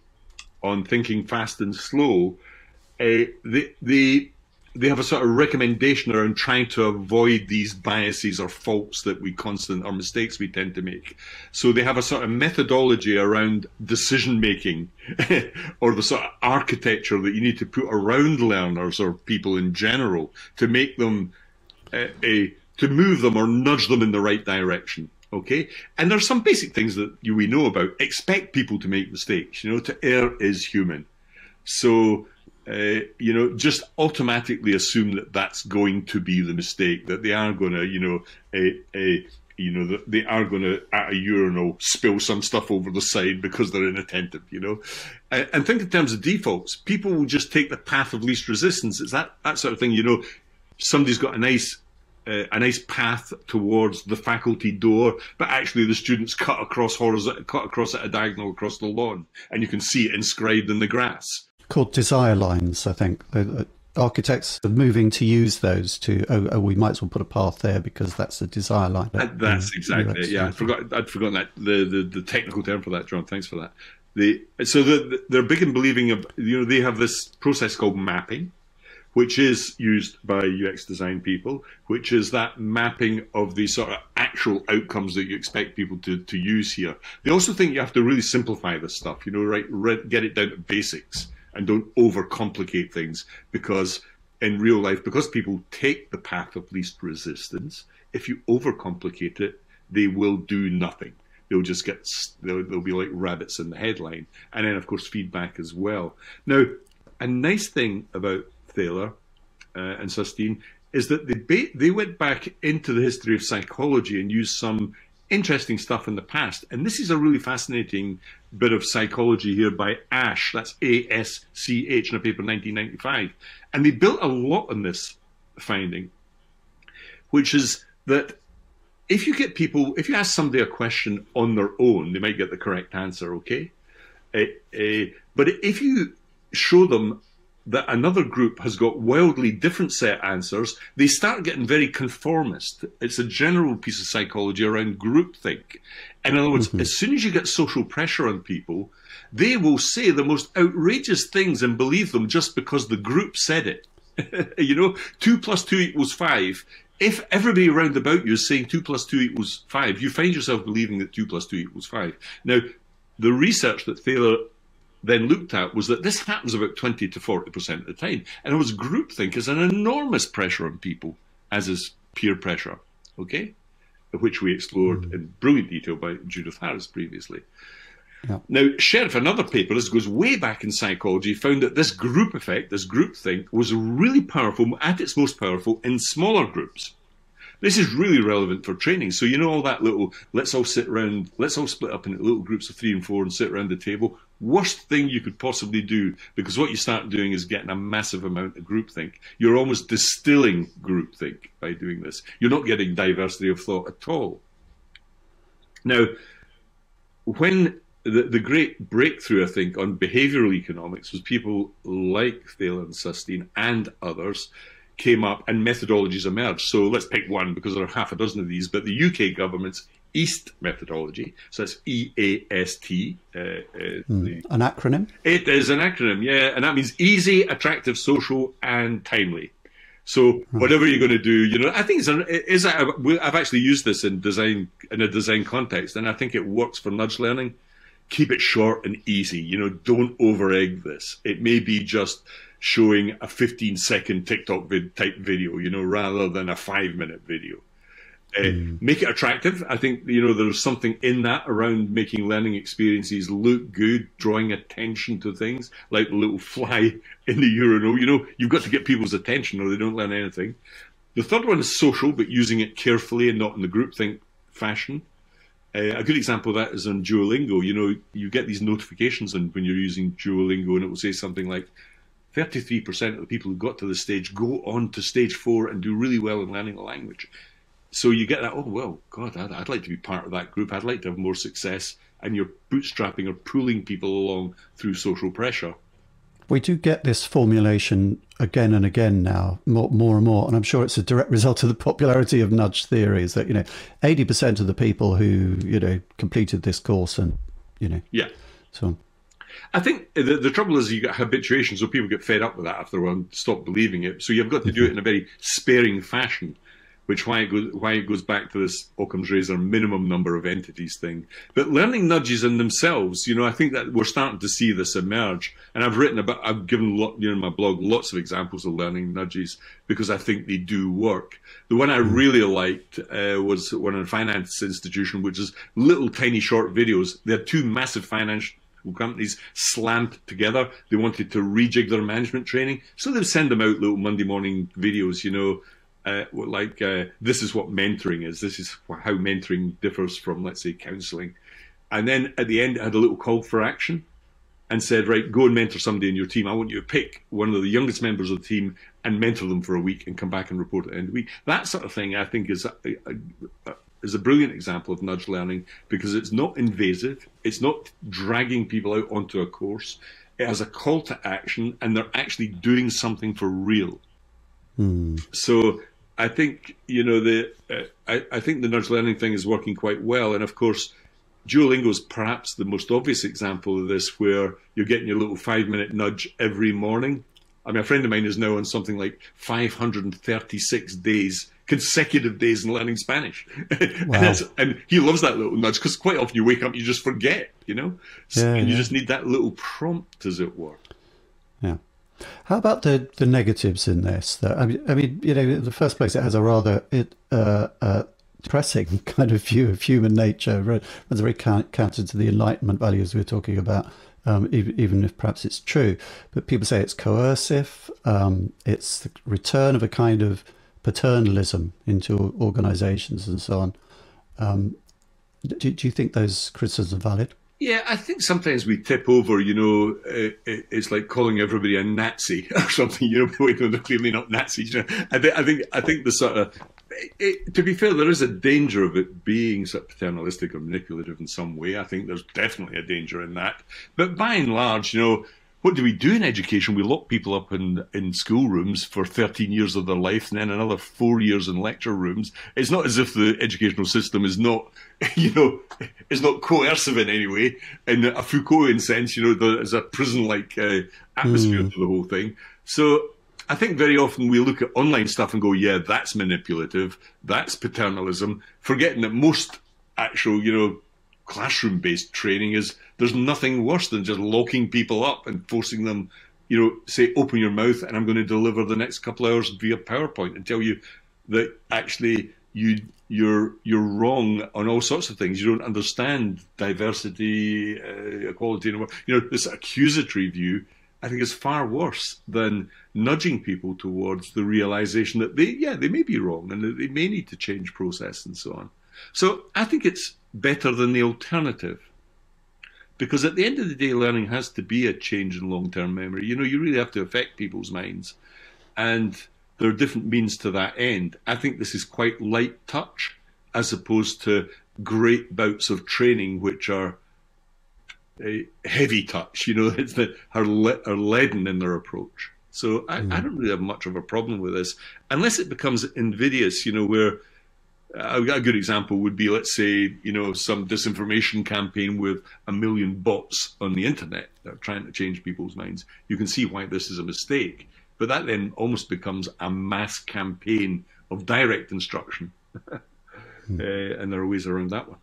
on thinking fast and slow, uh, the, the they have a sort of recommendation around trying to avoid these biases or faults that we constant or mistakes we tend to make. So they have a sort of methodology around decision making or the sort of architecture that you need to put around learners or people in general to make them uh, a to move them or nudge them in the right direction. Okay, and there's some basic things that you, we know about. Expect people to make mistakes. You know, to err is human. So uh, you know, just automatically assume that that's going to be the mistake, that they are going to, you know, a, a you know, they are going to, at a urinal, spill some stuff over the side because they're inattentive, you know. And, think in terms of defaults. People will just take the path of least resistance. It's that, that sort of thing, you know. Somebody's got a nice uh, a nice path towards the faculty door, but actually the students cut across horizontal, cut across at a diagonal across the lawn, and you can see it inscribed in the grass called desire lines, I think. Uh, architects are moving to use those to, oh, oh, we might as well put a path there because that's a desire line. that's exactly it. Yeah, I forgot, I'd forgotten that, the, the, the technical term for that, John. Thanks for that. The, so the, they're big in believing of, you know, they have this process called mapping, which is used by UX design people, which is that mapping of the sort of actual outcomes that you expect people to, to use here. They also think you have to really simplify this stuff, you know, right, get it down to basics and don't overcomplicate things because in real life, because people take the path of least resistance, if you overcomplicate it, they will do nothing. They'll just get, they'll, they'll be like rabbits in the headline. And then, of course, feedback as well. Now, a nice thing about Thaler uh, and Sunstein is that they, they went back into the history of psychology and used some interesting stuff in the past. And this is a really fascinating bit of psychology here by Asch, That's A S C H in a paper in 1995. And they built a lot on this finding, which is that if you get people, if you ask somebody a question on their own, they might get the correct answer, okay? Uh, uh, but if you show them that another group has got wildly different set answers, they start getting very conformist. It's a general piece of psychology around groupthink. In other words, mm-hmm. as soon as you get social pressure on people, they will say the most outrageous things and believe them just because the group said it. you know, two plus two equals five. If everybody around about you is saying two plus two equals five, you find yourself believing that two plus two equals five. Now, the research that Thaler then looked at was that this happens about 20 to 40% of the time. And it was groupthink is an enormous pressure on people, as is peer pressure, okay? Which we explored mm. in brilliant detail by Judith Harris previously. Yeah. Now, Sherif, another paper, this goes way back in psychology, found that this group effect, this groupthink, was really powerful, at its most powerful, in smaller groups. This is really relevant for training. So, you know, all that little, let's all sit around, let's all split up into little groups of three and four and sit around the table. Worst thing you could possibly do, because what you start doing is getting a massive amount of groupthink. You're almost distilling groupthink by doing this. You're not getting diversity of thought at all. Now, when the, the great breakthrough, I think, on behavioral economics was people like Thaler and Sunstein and others came up and methodologies emerged. So let's pick one because there are half a dozen of these. But the UK government's EAST methodology, so that's E A S T. Uh, uh, mm, an acronym? It is an acronym, yeah, and that means easy, attractive, social, and timely. So whatever you're going to do, you know, I think it's an, is a, I've actually used this in design in a design context, and I think it works for nudge learning. Keep it short and easy. You know, don't over egg this. It may be just showing a 15 second TikTok vid- type video, you know, rather than a five minute video. Uh, mm. Make it attractive. I think you know there's something in that around making learning experiences look good, drawing attention to things like the little fly in the urinal. You know, you've got to get people's attention, or they don't learn anything. The third one is social, but using it carefully and not in the groupthink fashion. Uh, a good example of that is on Duolingo. You know, you get these notifications and when you're using Duolingo, and it will say something like, 33% of the people who got to this stage go on to stage four and do really well in learning the language. So you get that, oh, well, God, I'd, I'd, like to be part of that group. I'd like to have more success. And you're bootstrapping or pulling people along through social pressure. We do get this formulation again and again now, more, more and more. And I'm sure it's a direct result of the popularity of nudge theories that, you know, 80% of the people who, you know, completed this course and, you know, yeah. So I think the, the trouble is you get habituation, so people get fed up with that after a while and stop believing it. So you've got to do it in a very sparing fashion which why it goes why it goes back to this Occam's razor minimum number of entities thing. But learning nudges in themselves, you know, I think that we're starting to see this emerge. And I've written about, I've given you know in my blog lots of examples of learning nudges because I think they do work. The one I really liked uh, was one in a finance institution, which is little tiny short videos. They're two massive financial companies slammed together. They wanted to rejig their management training, so they'd send them out little Monday morning videos, you know, uh, like uh, this is what mentoring is. This is how mentoring differs from, let's say, counselling. And then at the end, it had a little call for action and said, right, go and mentor somebody in your team. I want you to pick one of the youngest members of the team and mentor them for a week and come back and report at the end of the week. That sort of thing, I think, is a, a, a, is a brilliant example of nudge learning because it's not invasive. It's not dragging people out onto a course. It has a call to action and they're actually doing something for real. Mm. So I think you know the uh, I, I think the nudge learning thing is working quite well, and of course, Duolingo is perhaps the most obvious example of this, where you're getting your little five minute nudge every morning. I mean, a friend of mine is now on something like 536 days, consecutive days in learning Spanish, wow. and, and, he loves that little nudge because quite often you wake up, you just forget, you know, so, yeah, and you just need that little prompt, as it were. Yeah. How about the, the negatives in this? That I mean, I mean, you know, in the first place, it has a rather it, uh, uh, depressing kind of view of human nature, runs very counter to the Enlightenment values we are talking about. Um, even, even, if perhaps it's true, but people say it's coercive. Um, it's the return of a kind of paternalism into organisations and so on. Um, do, do you think those criticisms are valid? Yeah, I think sometimes we tip over. You know, it's like calling everybody a Nazi or something. You know, they're clearly not Nazis. You know, I think, I think, I think the sort of. It, to be fair, there is a danger of it being sort of paternalistic or manipulative in some way. I think there's definitely a danger in that. But by and large, you know, what do we do in education? We lock people up in in schoolrooms for 13 years of their life and then another four years in lecture rooms. It's not as if the educational system is not, you know, is not coercive in any way. In a Foucaultian sense, you know, there's a prison-like uh, atmosphere mm. to the whole thing. So I think very often we look at online stuff and go, yeah, that's manipulative, that's paternalism, forgetting that most actual, you know, classroom based training is there's nothing worse than just locking people up and forcing them, you know, say, open your mouth and I'm going to deliver the next couple of hours via PowerPoint and tell you that actually you you're you're wrong on all sorts of things. You don't understand diversity, uh, equality, and you know this accusatory view. I think is far worse than nudging people towards the realization that they yeah they may be wrong and that they may need to change process and so on. So I think it's better than the alternative. Because at the end of the day, learning has to be a change in long term memory. You know, you really have to affect people's minds. And there are different means to that end. I think this is quite light touch as opposed to great bouts of training, which are a heavy touch, you know, it's the, are, le- are leaden in their approach. So I, mm. I, don't really have much of a problem with this, unless it becomes invidious, you know, where a good example would be, let's say, you know, some disinformation campaign with a million bots on the internet that are trying to change people's minds. You can see why this is a mistake. But that then almost becomes a mass campaign of direct instruction. hmm. uh, and there are ways around that one.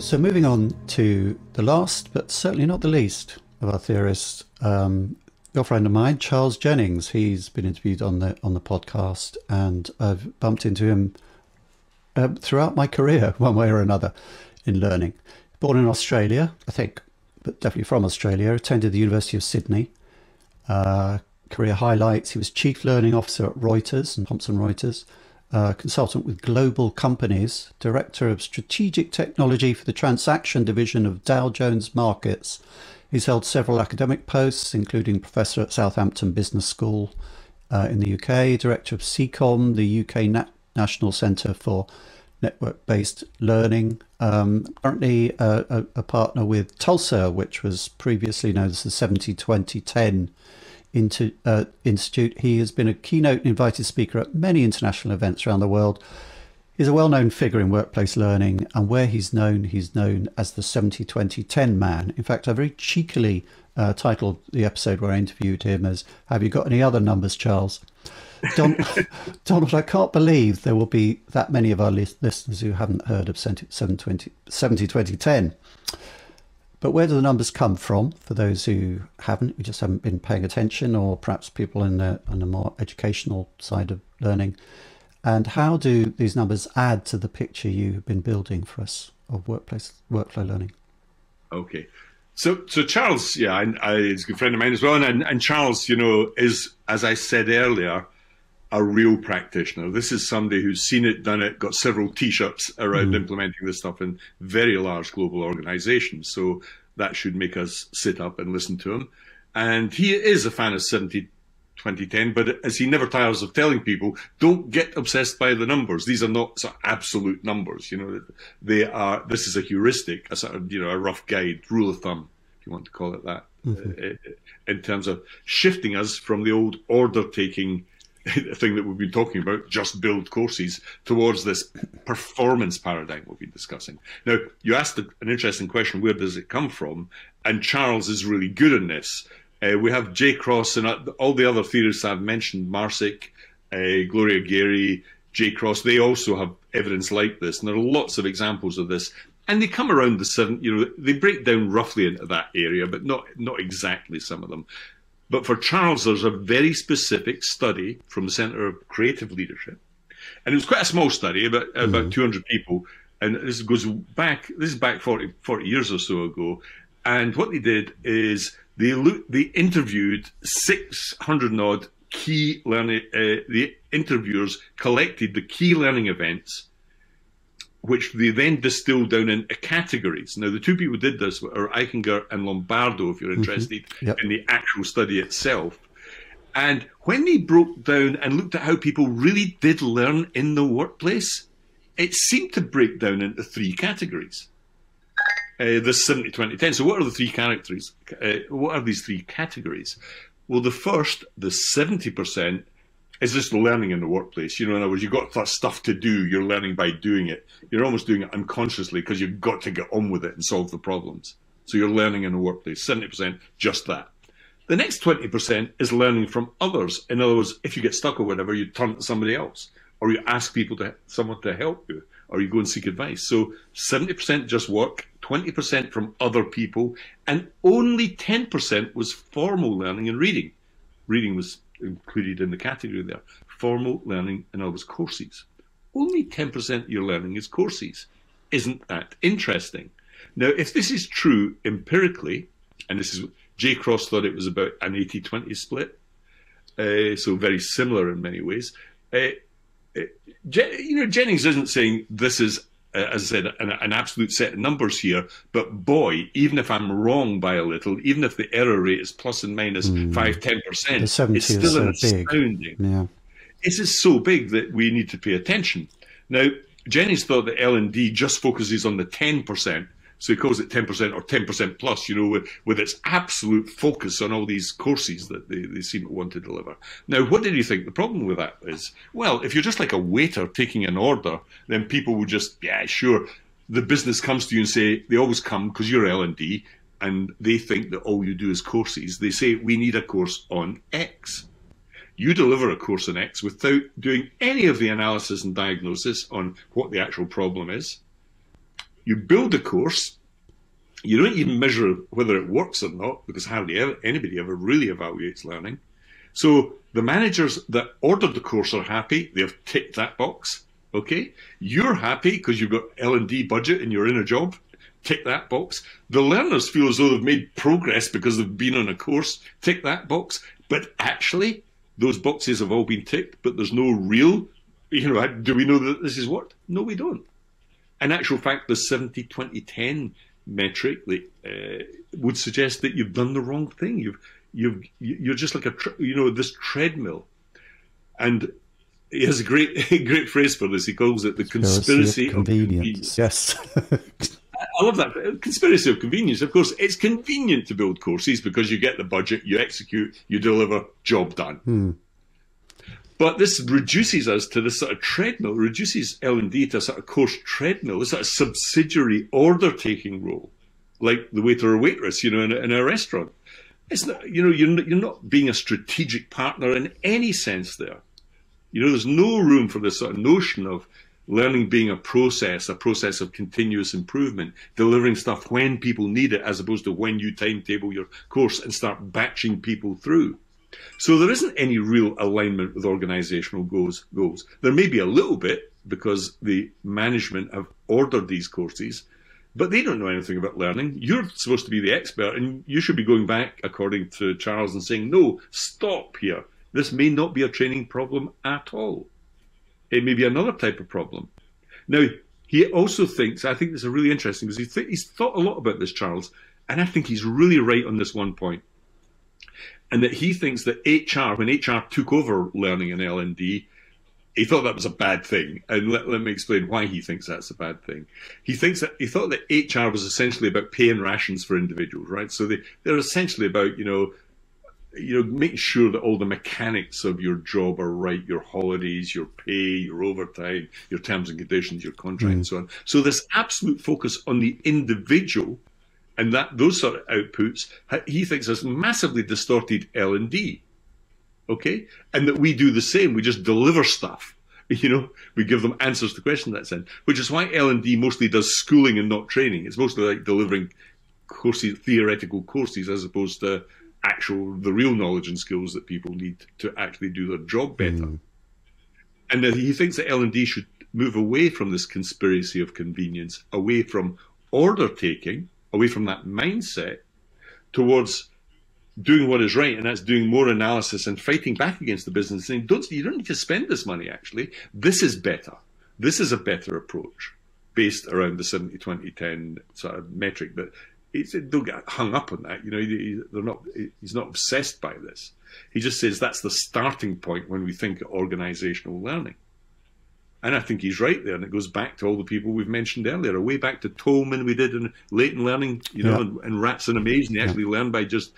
So, moving on to the last, but certainly not the least of our theorists, um, your friend of mine, Charles Jennings. He's been interviewed on the on the podcast, and I've bumped into him uh, throughout my career, one way or another, in learning. Born in Australia, I think, but definitely from Australia. Attended the University of Sydney. Uh, career highlights: he was chief learning officer at Reuters and Thomson Reuters. Uh, consultant with global companies, director of strategic technology for the transaction division of Dow Jones Markets, He's held several academic posts, including professor at Southampton Business School uh, in the UK, director of CECOM, the UK Nat- National Centre for Network Based Learning. Um, currently uh, a, a, partner with Tulser, which was previously known as the 70 20 10 into, uh, Institute. He has been a keynote invited speaker at many international events around the world He's a well known figure in workplace learning, and where he's known, he's known as the 70 20 10 man. In fact, I very cheekily uh, titled the episode where I interviewed him as Have You Got Any Other Numbers, Charles? Don, Donald, I can't believe there will be that many of our listeners who haven't heard of 70 20 10. But where do the numbers come from for those who haven't, who just haven't been paying attention, or perhaps people in the, on the more educational side of learning? And how do these numbers add to the picture you've been building for us of workplace workflow learning? Okay. So, so Charles, yeah, I, I, he's a good friend of mine as well. And, and Charles, you know, is, as I said earlier, a real practitioner. This is somebody who's seen it, done it, got several T-shirts around mm. implementing this stuff in very large global organizations. So that should make us sit up and listen to him. And he is a fan of 70 2010. But as he never tires of telling people, don't get obsessed by the numbers. These are not sort of absolute numbers. You know, they are. This is a heuristic, a sort of you know a rough guide, rule of thumb, if you want to call it that, mm-hmm. uh, in terms of shifting us from the old order taking thing that we've been talking about, just build courses, towards this performance paradigm we've been discussing. Now, you asked an interesting question: where does it come from? And Charles is really good in this. Uh, we have Jay Cross and all the other theorists I've mentioned, Marsick, uh, Gloria Gery, Jay Cross, they also have evidence like this. And there are lots of examples of this. And they come around the seven, you know, they break down roughly into that area, but not, not exactly some of them. But for Charles, there's a very specific study from the Center of Creative Leadership. And it was quite a small study, about, mm-hmm. about 200 people. And this goes back, this is back 40, 40 years or so ago. And what they did is they looked, they interviewed 600 odd key learning, uh, the interviewers collected the key learning events, which they then distilled down into categories. Now, the two people who did this are Eichinger and Lombardo, if you're mm-hmm. interested mm-hmm. yep. in the actual study itself. And when they broke down and looked at how people really did learn in the workplace, it seemed to break down into three categories uh, this 70 20 10. So, what are the three characters? Uh, what are these three categories? Well, the first, the 70%, is just learning in the workplace. You know, in other words, you've got stuff to do. You're learning by doing it. You're almost doing it unconsciously because you've got to get on with it and solve the problems. So you're learning in the workplace. 70%, just that. The next 20% is learning from others. In other words, if you get stuck or whatever, you turn to somebody else or you ask people to someone to help you or you go and seek advice. So 70% just work, 20% from other people, and only 10% was formal learning and reading. Reading was included in the category there. Formal learning and other courses. Only 10% of your learning is courses. Isn't that interesting? Now, if this is true empirically, and this is Jay Cross thought it was about an 80 20 split, uh, so very similar in many ways. Uh you know, Jennings isn't saying this is uh, as I said, an, an, absolute set of numbers here. But boy, even if I'm wrong by a little, even if the error rate is plus and minus mm. 5 10%, it's still so astounding. Yeah. This is so big that we need to pay attention. Now, Jennings thought that L&D just focuses on the 10%, so he calls it 10% or 10% plus, you know, with, with its absolute focus on all these courses that they, they seem to want to deliver. Now, what did he think the problem with that is? Well, if you're just like a waiter taking an order, then people will just, yeah, sure. The business comes to you and say, they always come because you're L&D and they think that all you do is courses. They say, we need a course on X. You deliver a course on X without doing any of the analysis and diagnosis on what the actual problem is You build a course. You don't even measure whether it works or not because hardly ever, anybody ever really evaluates learning. So the managers that ordered the course are happy. They've ticked that box. Okay. You're happy because you've got L&D budget and you're in a job. Tick that box. The learners feel as though they've made progress because they've been on a course. Tick that box. But actually, those boxes have all been ticked, but there's no real, you know, do we know that this is worked? No, we don't. In actual fact, the 70 20 10 metric uh, would suggest that you've done the wrong thing. You've, you've, you're just like a, you know, this treadmill. And he has a great, great phrase for this. He calls it the conspiracy, of convenience. Of convenience. Yes. I love that. Conspiracy of convenience. Of course, it's convenient to build courses because you get the budget, you execute, you deliver, job done. Hmm. But this reduces us to this sort of treadmill, reduces L&D to a sort of course treadmill, a sort of subsidiary order-taking role, like the waiter or waitress, you know, in a, in a restaurant. It's not, you know, you're, you're not being a strategic partner in any sense there. You know, there's no room for this sort of notion of learning being a process, a process of continuous improvement, delivering stuff when people need it, as opposed to when you timetable your course and start batching people through. So there isn't any real alignment with organizational goals. goals. There may be a little bit because the management have ordered these courses, but they don't know anything about learning. You're supposed to be the expert, and you should be going back, according to Charles, and saying, no, stop here. This may not be a training problem at all. It may be another type of problem. Now, he also thinks, I think this is really interesting because he th- he's thought a lot about this, Charles, and I think he's really right on this one point. And that he thinks that HR, when HR took over learning in L&D, he thought that was a bad thing. And let, let me explain why he thinks that's a bad thing. He thinks that he thought that HR was essentially about paying rations for individuals, right? So they, they're essentially about, you know, you know, making sure that all the mechanics of your job are right, your holidays, your pay, your overtime, your terms and conditions, your contract, mm. and so on. So this absolute focus on the individual and that those sort of outputs, he thinks has massively distorted L and D. Okay, and that we do the same. We just deliver stuff. You know, we give them answers to questions that's in, which is why L and D mostly does schooling and not training. It's mostly like delivering courses, theoretical courses, as opposed to actual the real knowledge and skills that people need to actually do their job better. Mm. And he thinks that L and D should move away from this conspiracy of convenience, away from order taking, away from that mindset, towards doing what is right, and that's doing more analysis and fighting back against the business, saying, "Don't you don't need to spend this money. Actually, this is better. This is a better approach." Based around the 70 20 10 sort of metric, but it's, don't get hung up on that. You know, they're not. He's not obsessed by this. He just says that's the starting point when we think of organizational learning. And I think he's right there, and it goes back to all the people we've mentioned earlier, way back to Tolman we did in Latent Learning, you know, yeah. and, and, Rats in a Maze, and they actually yeah. learned by just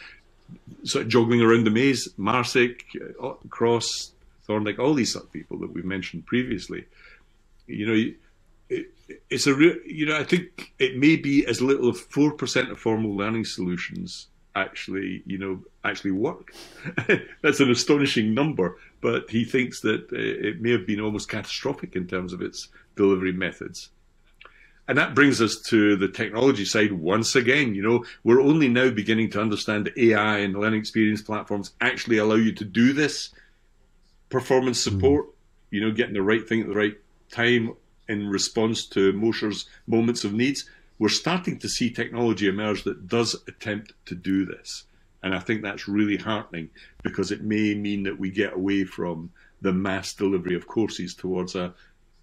sort of jogging around the maze. Marsick, uh, Cross, Thorndike, all these sort of people that we've mentioned previously. You know, it, it's a real, you know, I think it may be as little as 4% of formal learning solutions actually, you know, actually work. That's an astonishing number, but he thinks that uh, it may have been almost catastrophic in terms of its delivery methods. And that brings us to the technology side once again. You know, we're only now beginning to understand that AI and learning experience platforms actually allow you to do this performance hmm. support, mm. you know, getting the right thing at the right time in response to Mosher's moments of needs. We're starting to see technology emerge that does attempt to do this. And I think that's really heartening because it may mean that we get away from the mass delivery of courses towards a,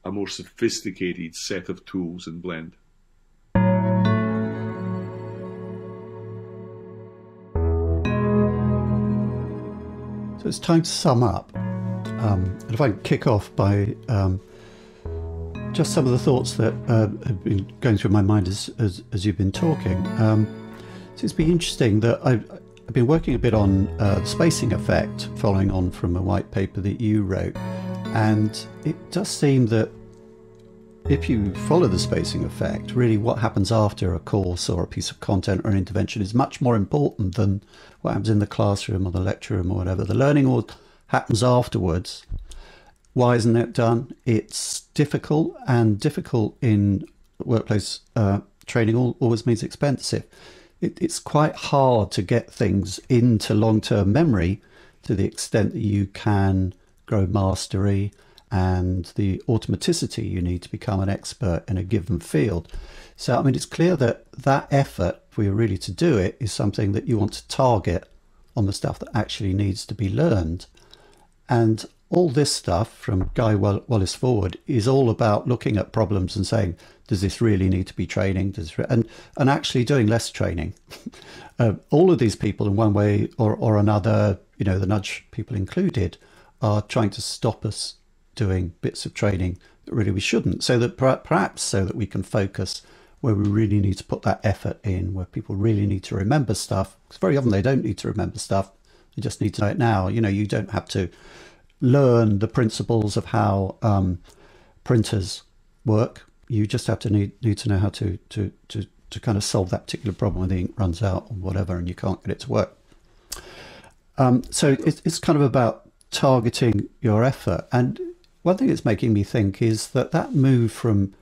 a more sophisticated set of tools and blend. So it's time to sum up. Um, and if I can kick off by um, just some of the thoughts that uh, have been going through my mind as, as, as you've been talking. Um, so it's been interesting that I've, I've been working a bit on uh, the spacing effect, following on from a white paper that you wrote. And it does seem that if you follow the spacing effect, really what happens after a course or a piece of content or an intervention is much more important than what happens in the classroom or the lecture room or whatever. The learning all happens afterwards. Why isn't it done? It's difficult and difficult in workplace uh, training always means expensive. It, it's quite hard to get things into long term memory to the extent that you can grow mastery and the automaticity you need to become an expert in a given field. So, I mean, it's clear that that effort, if we are really to do it, is something that you want to target on the stuff that actually needs to be learned. And all this stuff from Guy Wallace forward is all about looking at problems and saying, does this really need to be training? Does and and actually doing less training. uh, all of these people, in one way or, or another, you know, the nudge people included, are trying to stop us doing bits of training that really we shouldn't. So that perhaps so that we can focus where we really need to put that effort in, where people really need to remember stuff. Because very often they don't need to remember stuff; they just need to know it now. You know, you don't have to learn the principles of how um, printers work. You just have to need need to know how to to to to kind of solve that particular problem when the ink runs out or whatever, and you can't get it to work. Um, so it's, it's kind of about targeting your effort. And one thing it's making me think is that that move from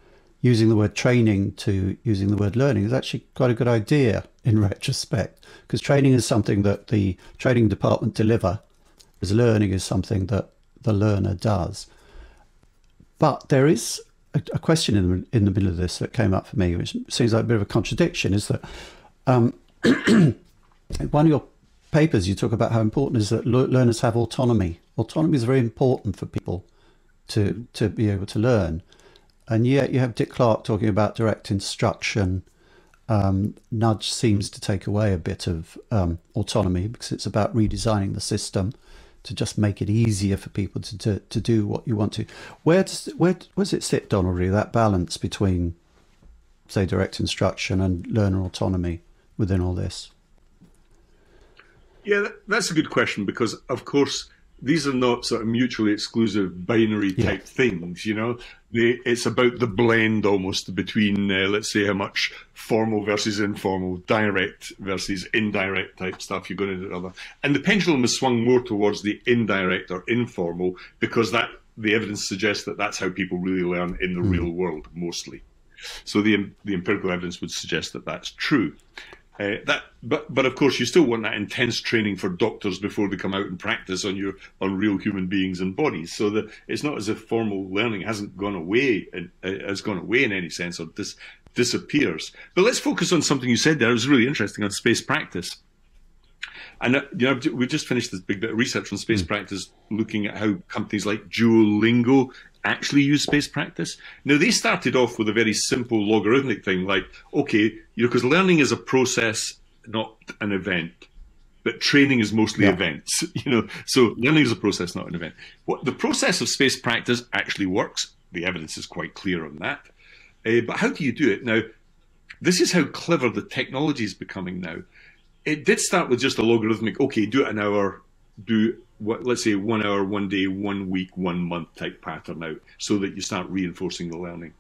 using the word training to using the word learning is actually quite a good idea in retrospect, because training is something that the training department deliver as learning is something that the learner does. But there is a, a question in the, in the middle of this that came up for me, which seems like a bit of a contradiction, is that um, one of your papers you talk about how important is that learners have autonomy. Autonomy is very important for people to to be able to learn, and yet you have Dick Clark talking about direct instruction. Um, nudge seems to take away a bit of um, autonomy because it's about redesigning the system to just make it easier for people to, to, to do what you want to. Where does where, where does it sit, Donald? Really, that balance between, say, direct instruction and learner autonomy within all this? Yeah, that's a good question because, of course, these are not sort of mutually exclusive binary type yeah. things. You know, they, it's about the blend almost between, uh, let's say, how much formal versus informal, direct versus indirect type stuff you're going to do. Other. And the pendulum has swung more towards the indirect or informal because that the evidence suggests that that's how people really learn in the mm. real world mostly. So the the empirical evidence would suggest that that's true. Uh, that, but but of course, you still want that intense training for doctors before they come out and practice on your on real human beings and bodies. So that it's not as if formal learning hasn't gone away and uh, has gone away in any sense or dis, disappears. But let's focus on something you said there. It was really interesting on space practice. And uh, you know, we just finished this big bit of research on space mm. practice, looking at how companies like Duolingo actually use space practice. Now, they started off with a very simple logarithmic thing like, okay, you know, because learning is a process, not an event. But training is mostly yeah. events, you know. So learning is a process, not an event. What the process of space practice actually works. The evidence is quite clear on that. Uh, but how do you do it now? This is how clever the technology is becoming now. It did start with just a logarithmic. Okay, do it an hour, do what, let's say one hour, one day, one week, one month type pattern out so that you start reinforcing the learning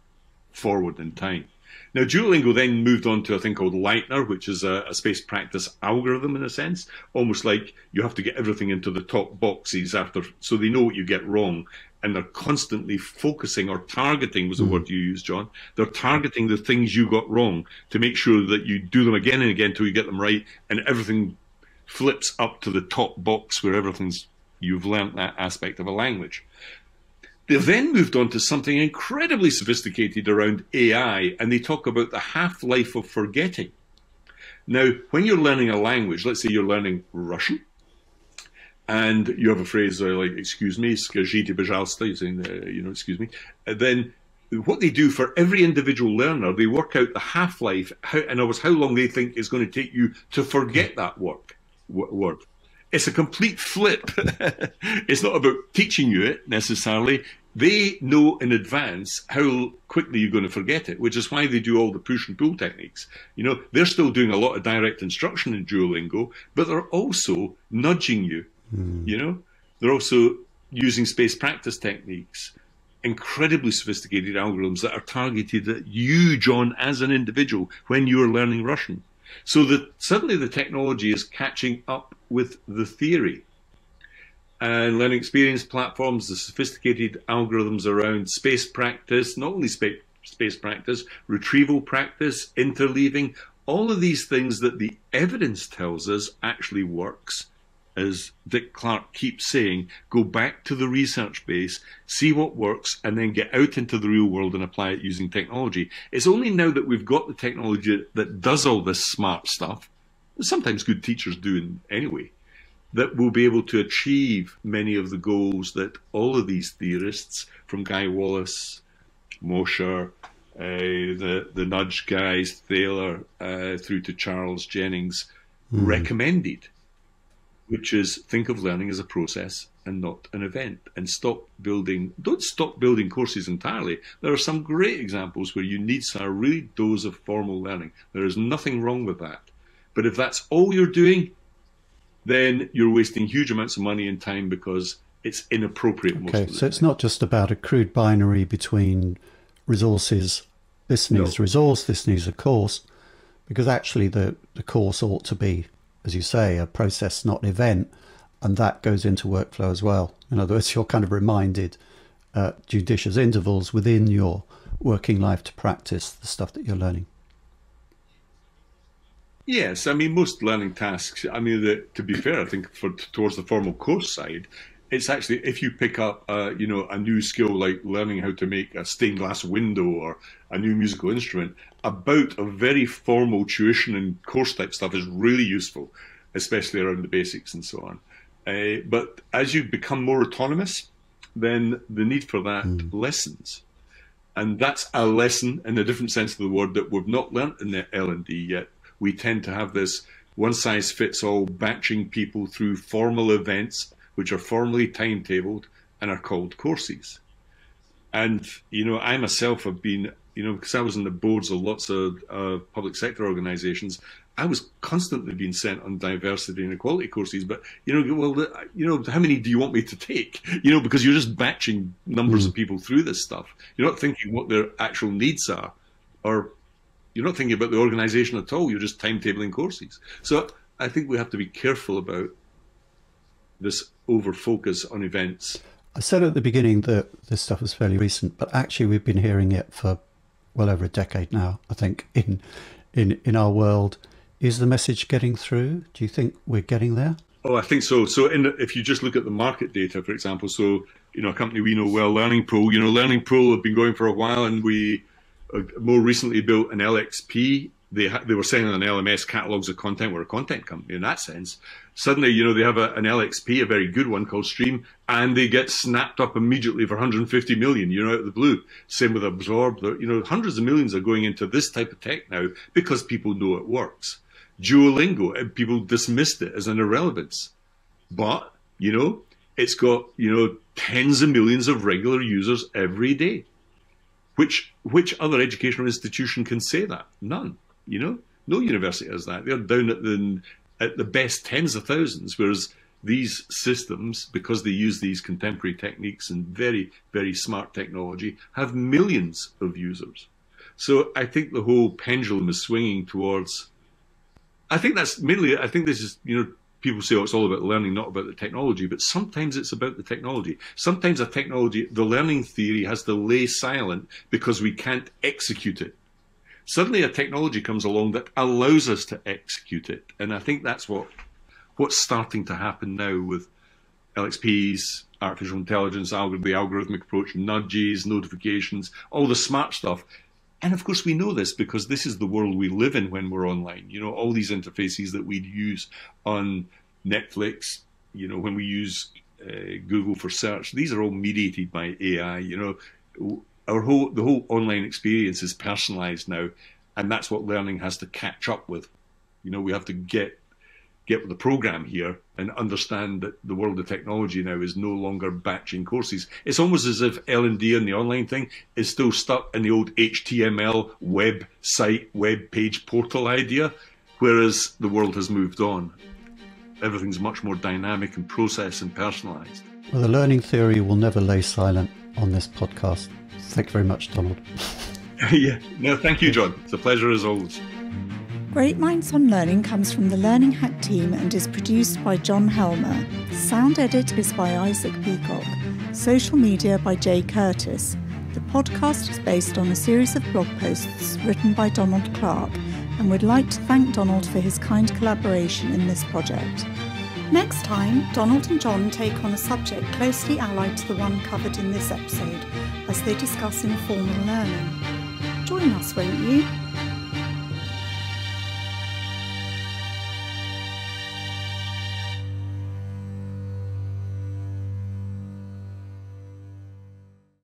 forward in time. Now, Duolingo then moved on to a thing called Leitner, which is a, a, space practice algorithm in a sense, almost like you have to get everything into the top boxes after, so they know what you get wrong. And they're constantly focusing or targeting was the mm. word you used, John. They're targeting the things you got wrong to make sure that you do them again and again until you get them right and everything flips up to the top box where everything's you've learnt that aspect of a language. They then moved on to something incredibly sophisticated around AI, and they talk about the half life of forgetting. Now, when you're learning a language, let's say you're learning Russian, and you have a phrase like "excuse me," "skажите, пожалуйста," you're saying, uh, you know, "excuse me," then what they do for every individual learner, they work out the half life, in other words, how long they think is going to take you to forget that work word. It's a complete flip. it's not about teaching you it necessarily. They know in advance how quickly you're going to forget it, which is why they do all the push and pull techniques. You know, they're still doing a lot of direct instruction in Duolingo, but they're also nudging you. Mm. You know, they're also using space practice techniques incredibly sophisticated algorithms that are targeted at you, John, as an individual when you're learning Russian. So that suddenly the technology is catching up with the theory. And learning experience platforms, the sophisticated algorithms around space practice, not only space, space practice, retrieval practice, interleaving, all of these things that the evidence tells us actually works as Dick Clark keeps saying, go back to the research base, see what works, and then get out into the real world and apply it using technology. It's only now that we've got the technology that does all this smart stuff, sometimes good teachers do anyway, that we'll be able to achieve many of the goals that all of these theorists, from Guy Wallace, Mosher, uh, the the nudge guys, Thaler, uh, through to Charles Jennings, mm. recommended which is think of learning as a process and not an event and stop building don't stop building courses entirely. There are some great examples where you need a really dose of formal learning. There is nothing wrong with that. But if that's all you're doing then you're wasting huge amounts of money and time because it's inappropriate okay so it's not just about a crude binary between resources this needs no. resource this needs a course because actually the, the course ought to be as you say, a process, not an event, and that goes into workflow as well. In other words, you're kind of reminded at judicious intervals within your working life to practice the stuff that you're learning. Yes, I mean most learning tasks. I mean, the, to be fair, I think for towards the formal course side, it's actually if you pick up, uh, you know, a new skill like learning how to make a stained glass window or a new musical instrument, about a very formal tuition and course type stuff is really useful, especially around the basics and so on. Uh, but as you become more autonomous, then the need for that mm. lessens. And that's a lesson in a different sense of the word that we've not learnt in the L&D yet. We tend to have this one size fits all batching people through formal events which are formally timetabled and are called courses. And, you know, I myself have been you know, because I was on the boards of lots of uh, public sector organisations, I was constantly being sent on diversity and equality courses. But you know, well, you know, how many do you want me to take? You know, because you're just batching numbers mm. of people through this stuff. You're not thinking what their actual needs are, or you're not thinking about the organisation at all. You're just timetabling courses. So I think we have to be careful about this over focus on events. I said at the beginning that this stuff was fairly recent, but actually we've been hearing it for well over a decade now. I think in in in our world, is the message getting through? Do you think we're getting there? Oh, I think so. So, in, if you just look at the market data, for example, so you know a company we know well, Learning Pool. You know, Learning Pool have been going for a while, and we uh, more recently built an LXP they they were selling an LMS catalogs of content. We're a content company in that sense. Suddenly, you know, they have a, an LXP, a very good one called Stream, and they get snapped up immediately for 150 million. You know, out of the blue. Same with Absorb. You know, hundreds of millions are going into this type of tech now because people know it works. Duolingo, eh, people dismissed it as an irrelevance, but you know, it's got you know tens of millions of regular users every day. Which which other educational institution can say that? None. You know, no university has that. They're down at the at the best tens of thousands, whereas these systems, because they use these contemporary techniques and very, very smart technology, have millions of users. So I think the whole pendulum is swinging towards. I think that's mainly. I think this is you know people say oh it's all about learning, not about the technology, but sometimes it's about the technology. Sometimes a technology, the learning theory has to lay silent because we can't execute it suddenly a technology comes along that allows us to execute it. And I think that's what what's starting to happen now with LXPs, artificial intelligence, the algorithmic approach, nudges, notifications, all the smart stuff. And of course, we know this because this is the world we live in when we're online. You know, all these interfaces that we use on Netflix, you know, when we use uh, Google for search, these are all mediated by AI. You know, our whole the whole online experience is personalized now, and that's what learning has to catch up with. You know, we have to get get with the program here and understand that the world of technology now is no longer batching courses. It's almost as if L and D and the online thing is still stuck in the old HTML website, web page portal idea, whereas the world has moved on. Everything's much more dynamic and process and personalized. Well, the learning theory will never lay silent on this podcast. Thank you very much, Donald. yeah, no, thank you, John. It's a pleasure as always. Great Minds on Learning comes from the Learning Hack team and is produced by John Helmer. Sound edit is by Isaac Peacock. Social media by Jay Curtis. The podcast is based on a series of blog posts written by Donald Clark and we'd like to thank Donald for his kind collaboration in this project. Next time, Donald and John take on a subject closely allied to the one covered in this episode as they discuss informal learning. Join us, won't you?